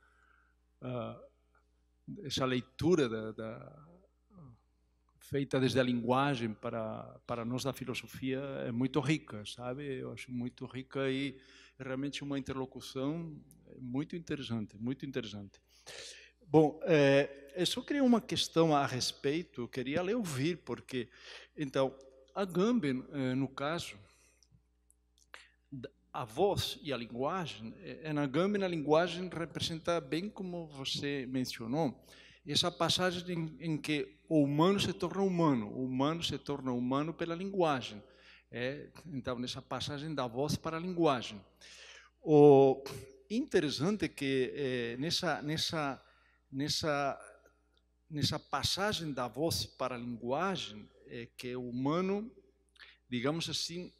uh, essa leitura da, da, feita desde a linguagem para para nós da filosofia é muito rica, sabe? Eu acho muito rica e realmente uma interlocução muito interessante, muito interessante. Bom, é, eu só queria uma questão a respeito, queria lhe ouvir, porque, então, a Gamben, eh, no caso, a voz e a linguagem, eh, na Gambia a linguagem representa bem como você mencionou, essa passagem em, em, que o humano se torna humano, o humano se torna humano pela linguagem. É, então, nessa passagem da voz para a linguagem. O interessante é que é, nessa, nessa, nessa, nessa passagem da voz para a linguagem, é que o humano, digamos assim,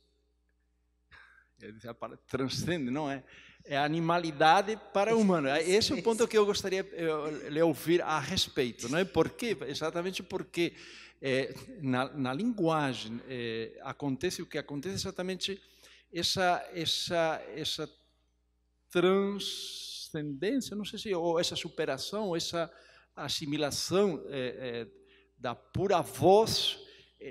transcende, não é? É a animalidade para o humano. Esse é o ponto que eu gostaria de ouvir a respeito, não é? Por quê? Exatamente porque é, na, na, linguagem é, acontece o que acontece exatamente essa essa essa transcendência, não sei se ou essa superação, essa assimilação é, da pura voz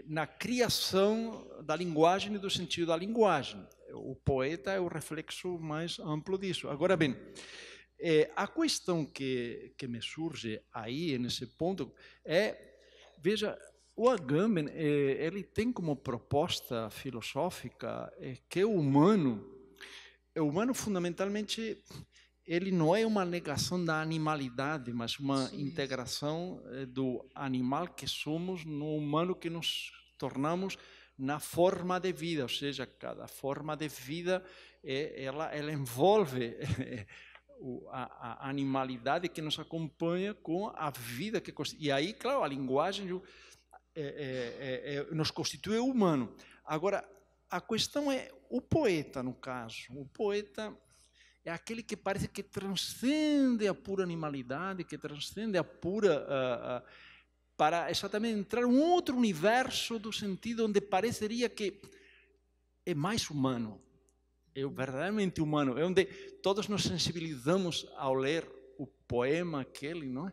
na criação da linguagem e do sentido da linguagem o poeta é o reflexo mais amplo disso. Agora bem, é, a questão que, que me surge aí, nesse ponto, é, veja, o Agamben, é, ele tem como proposta filosófica é, que o humano o humano fundamentalmente ele não é uma negação da animalidade, mas uma Sim. integração eh, do animal que somos no humano que nos tornamos na forma de vida, ou seja, cada forma de vida é, ela, ela envolve a, a, animalidade que nos acompanha com a vida que e aí, claro, a linguagem é, é, é, nos constitui humano. Agora, a questão é o poeta, no caso, o poeta é aquele que parece que transcende a pura animalidade, que transcende a pura. Para exatamente entrar um outro universo do sentido onde pareceria que é mais humano, é verdadeiramente humano, é onde todos nos sensibilizamos ao ler o poema aquele, não é?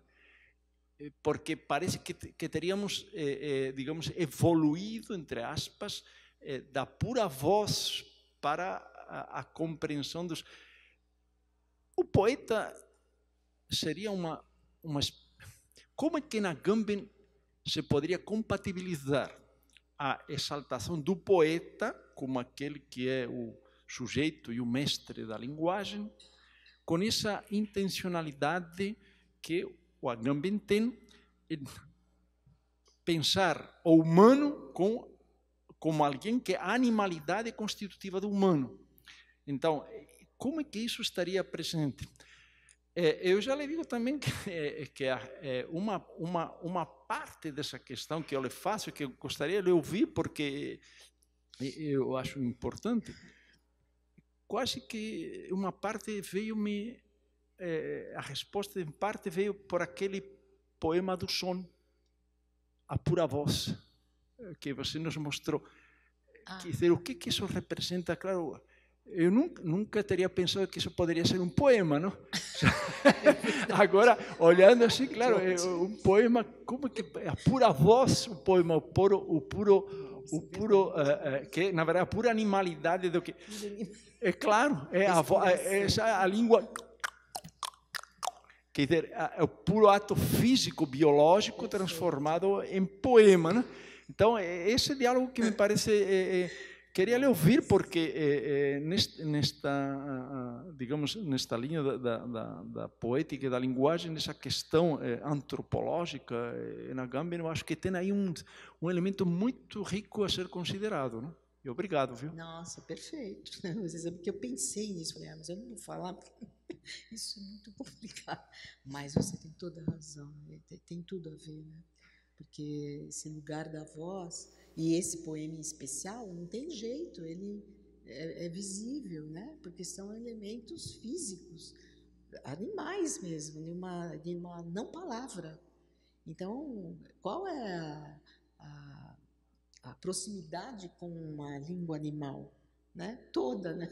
Porque parece que, que teríamos, eh, eh, digamos, evoluído, entre aspas, eh, da pura voz para a, a compreensão dos o poeta seria uma, uma. Como é que na Agamben se poderia compatibilizar a exaltação do poeta, como aquele que é o sujeito e o mestre da linguagem, com essa intencionalidade que o Agamben tem em pensar o humano com, como alguém que é a animalidade constitutiva do humano. Então, como é que isso estaria presente? É, eu já lhe digo também que, é, que é, uma, uma, uma parte dessa questão que eu lhe faço, que eu gostaria de ouvir, porque eu acho importante, quase que uma parte veio-me, é, a resposta em parte veio por aquele poema do som, a pura voz, que você nos mostrou. Ah. Quer dizer, o que, que isso representa? Claro, eu nunca, nunca teria pensado que isso poderia ser um poema, não? Agora, olhando assim, claro, é um poema, como que a pura voz, o poema, o puro, o puro, o puro, uh, uh, que na verdade a pura animalidade do que é claro, é a, é essa a língua quer dizer, é o puro ato físico, biológico transformado em poema, não? Então, é esse diálogo que me parece é, é, queria lhe ouvir porque eh, eh, nesta, digamos, nesta linha da, da, da, poética e da linguagem, nessa questão antropológica na Gâmbia, eu acho que tem aí um, um elemento muito rico a ser considerado. E obrigado, viu? Nossa, perfeito. Você sabe que eu pensei nisso, falei, ah, mas eu não vou falar, isso é muito complicado. Mas você tem toda a razão, né? tem tudo a ver, né? Porque esse lugar da voz e esse poema em especial não tem jeito, ele é, é visível, né? Porque são elementos físicos, animais mesmo, de uma, de uma não palavra. Então, qual é a, a, a proximidade com uma língua animal, né? Toda, né?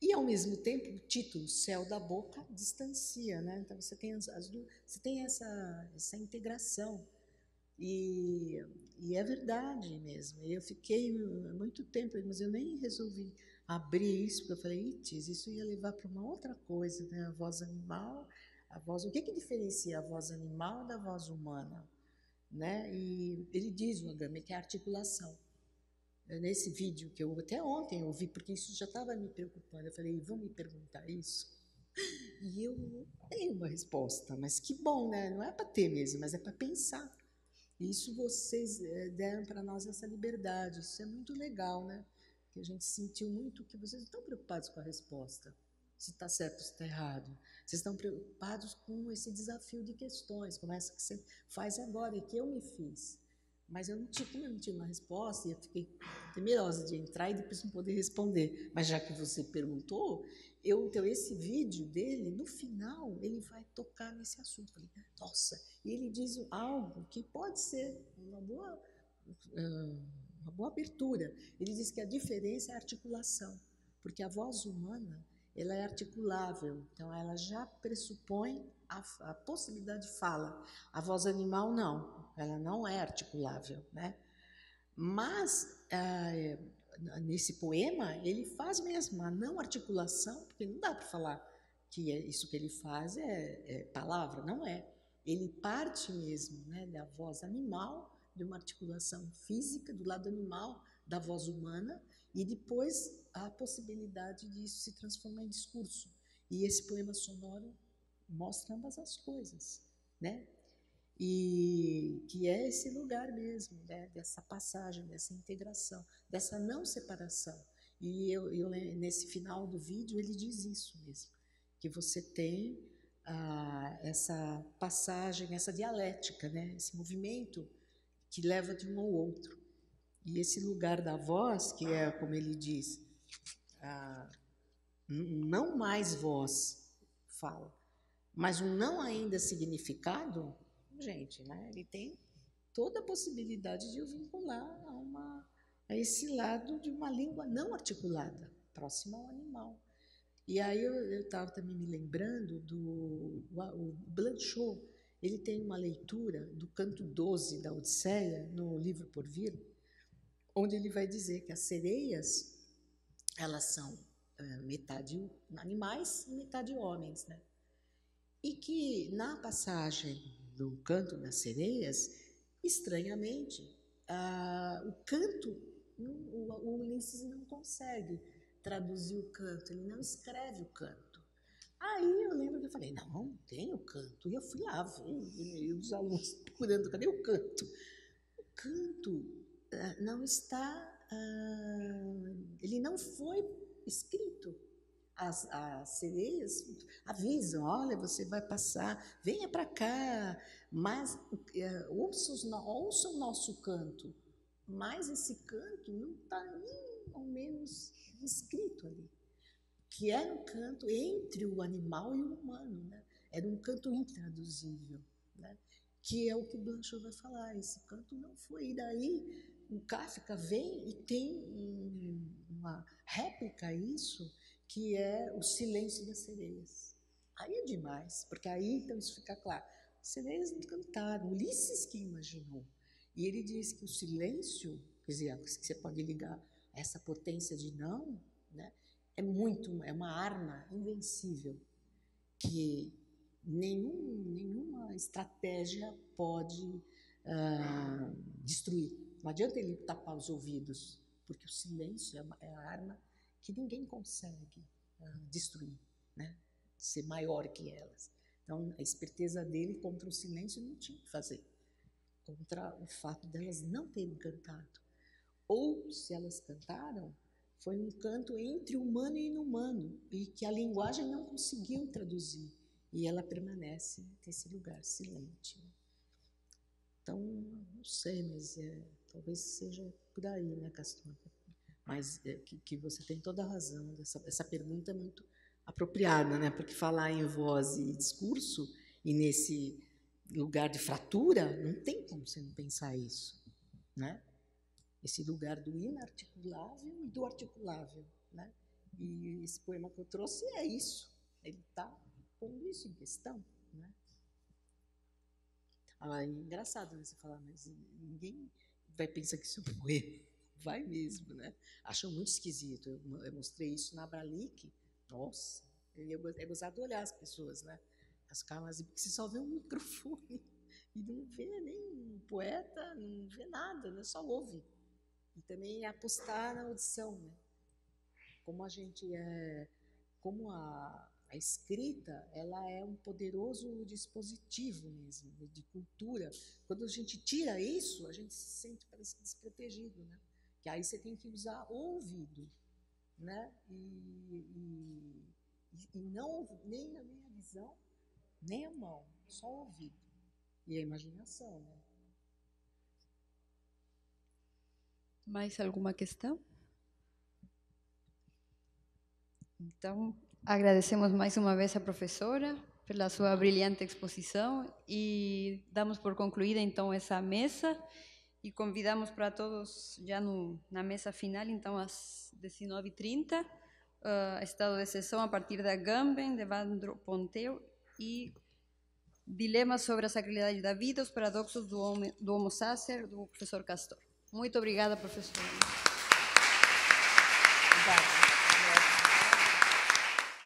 E ao mesmo tempo, o título Céu da Boca distancia, né? Então você tem as, você tem essa essa integração. E, e é verdade mesmo. Eu fiquei muito tempo, mas eu nem resolvi abrir isso, porque eu falei, Itis, isso ia levar para uma outra coisa, né? A voz animal, a voz. O que, que diferencia a voz animal da voz humana? Né? E ele diz, o Agame, que é a articulação. Nesse vídeo que eu até ontem ouvi, porque isso já estava me preocupando, eu falei, vão me perguntar isso? E eu tenho uma resposta, mas que bom, né? Não é para ter mesmo, mas é para pensar. Isso vocês eh, deram para nós essa liberdade. Isso é muito legal, né? Que a gente sentiu muito que vocês estão preocupados com a resposta. Se está certo ou se está errado. Vocês estão preocupados com esse desafio de questões, como essa que você faz agora e que eu me fiz. Mas eu não tinha, eu não tinha uma resposta, e eu fiquei temerosa de entrar e depois não poder responder. Mas já que você perguntou, eu, então, esse vídeo dele, no final, ele vai tocar nesse assunto. Falei, nossa, e ele diz algo que pode ser uma boa, uma boa abertura. Ele diz que a diferença é a articulação, porque a voz humana ela é articulável, então ela já pressupõe a, a possibilidade de fala. A voz animal não, ela não é articulável, né? Mas é, nesse poema, ele faz mesmo a não articulação, porque não dá para falar que é isso que ele faz é, é, palavra, não é. ele parte mesmo né, da voz animal, de uma articulação física do lado animal, da voz humana, e depois a possibilidade de isso se transformar em discurso. E esse poema sonoro mostra ambas as coisas, né? E que é esse lugar mesmo, né? dessa passagem, dessa integração, dessa não separação. E eu, eu, nesse final do vídeo ele diz isso mesmo, que você tem ah, essa passagem, essa dialética, né? esse movimento que leva de um ao outro. E esse lugar da voz, que é, como ele diz, ah, não mais voz fala, mas um não ainda significado, gente, né? ele tem toda a possibilidade de o vincular a, uma, a esse lado de uma língua não articulada, próxima ao animal. E aí eu estava também me lembrando do o, Blanchot, ele tem uma leitura do canto 12 da Odisseia, no livro Por Vir, onde ele vai dizer que as sereias, elas são é, metade animais e metade homens, né? E que na passagem do canto das sereias, estranhamente, ah, o canto, o, o Ulisses não consegue traduzir o canto, ele não escreve o canto. Aí eu lembro que eu falei, não, tem o canto. E eu fui lá, e os alunos procurando, cadê o canto? O canto uh, não está, uh, ele não foi escrito. As, as sereias avisam, olha, você vai passar, venha para cá, mas uh, ouça, ouça o nosso canto. Mas esse canto não está nem ao menos escrito ali que era um canto entre o animal e o humano, né? Era um canto intraduzível, né? Que é o que Blanchot vai falar. Esse canto não foi. E daí o Kafka vem e tem uma réplica a isso, que é o silêncio das sereias. Aí é demais, porque aí então isso fica claro. As sereias não cantaram, Ulisses que imaginou. E ele diz que o silêncio, quer dizer, que você pode ligar essa potência de não, né? é muito, é uma arma invencível que nenhum, nenhuma estratégia pode uh, destruir. Não adianta ele tapar os ouvidos, porque o silêncio é, uma, é a arma que ninguém consegue uh, destruir, né? ser maior que elas. Então, a esperteza dele contra o silêncio não tinha que fazer, contra o fato delas não terem cantado. Ou, se elas cantaram, foi um canto entre humano e inumano, e que a linguagem não conseguiu traduzir. E ela permanece nesse lugar silente. Então, não sei, mas é, talvez seja por aí, né, Castor? Mas é, que, que, você tem toda a razão. Essa, essa pergunta é muito apropriada, né? Porque falar em voz e discurso, e nesse lugar de fratura, não tem como você não pensar isso, né? esse lugar do inarticulável e do articulável. Né? E esse poema que eu trouxe é isso. Ele está pondo isso em questão. Né? Ah, é engraçado você falar, mas ninguém vai pensar que isso é um poema. Vai mesmo, né? Acham muito esquisito. Eu, eu mostrei isso na Bralic. Nossa, é gozado olhar as pessoas, né? As camas, porque você só vê um microfone e não vê nem um poeta, não vê nada, né? só ouve. E também apostar na audição, né? Como a gente é, como a, a escrita, ela é um poderoso dispositivo mesmo de cultura. Quando a gente tira isso, a gente se sente parece desprotegido, né? Que aí você tem que usar o ouvido, né? E, e, e não nem a, nem a visão, nem a mão, só o ouvido e a imaginação, né? Mais alguma questão? Então, agradecemos mais uma vez a professora pela sua brilhante exposição e damos por concluída então essa mesa e convidamos para todos já no, na mesa final, então às 19h30, uh, estado de sessão a partir da Gamben, de Vandro Ponteu e Dilemas sobre a sacralidade da vida, os paradoxos do Homo, do homo sacer, do professor Castor. Muito obrigada, professora. Obrigada.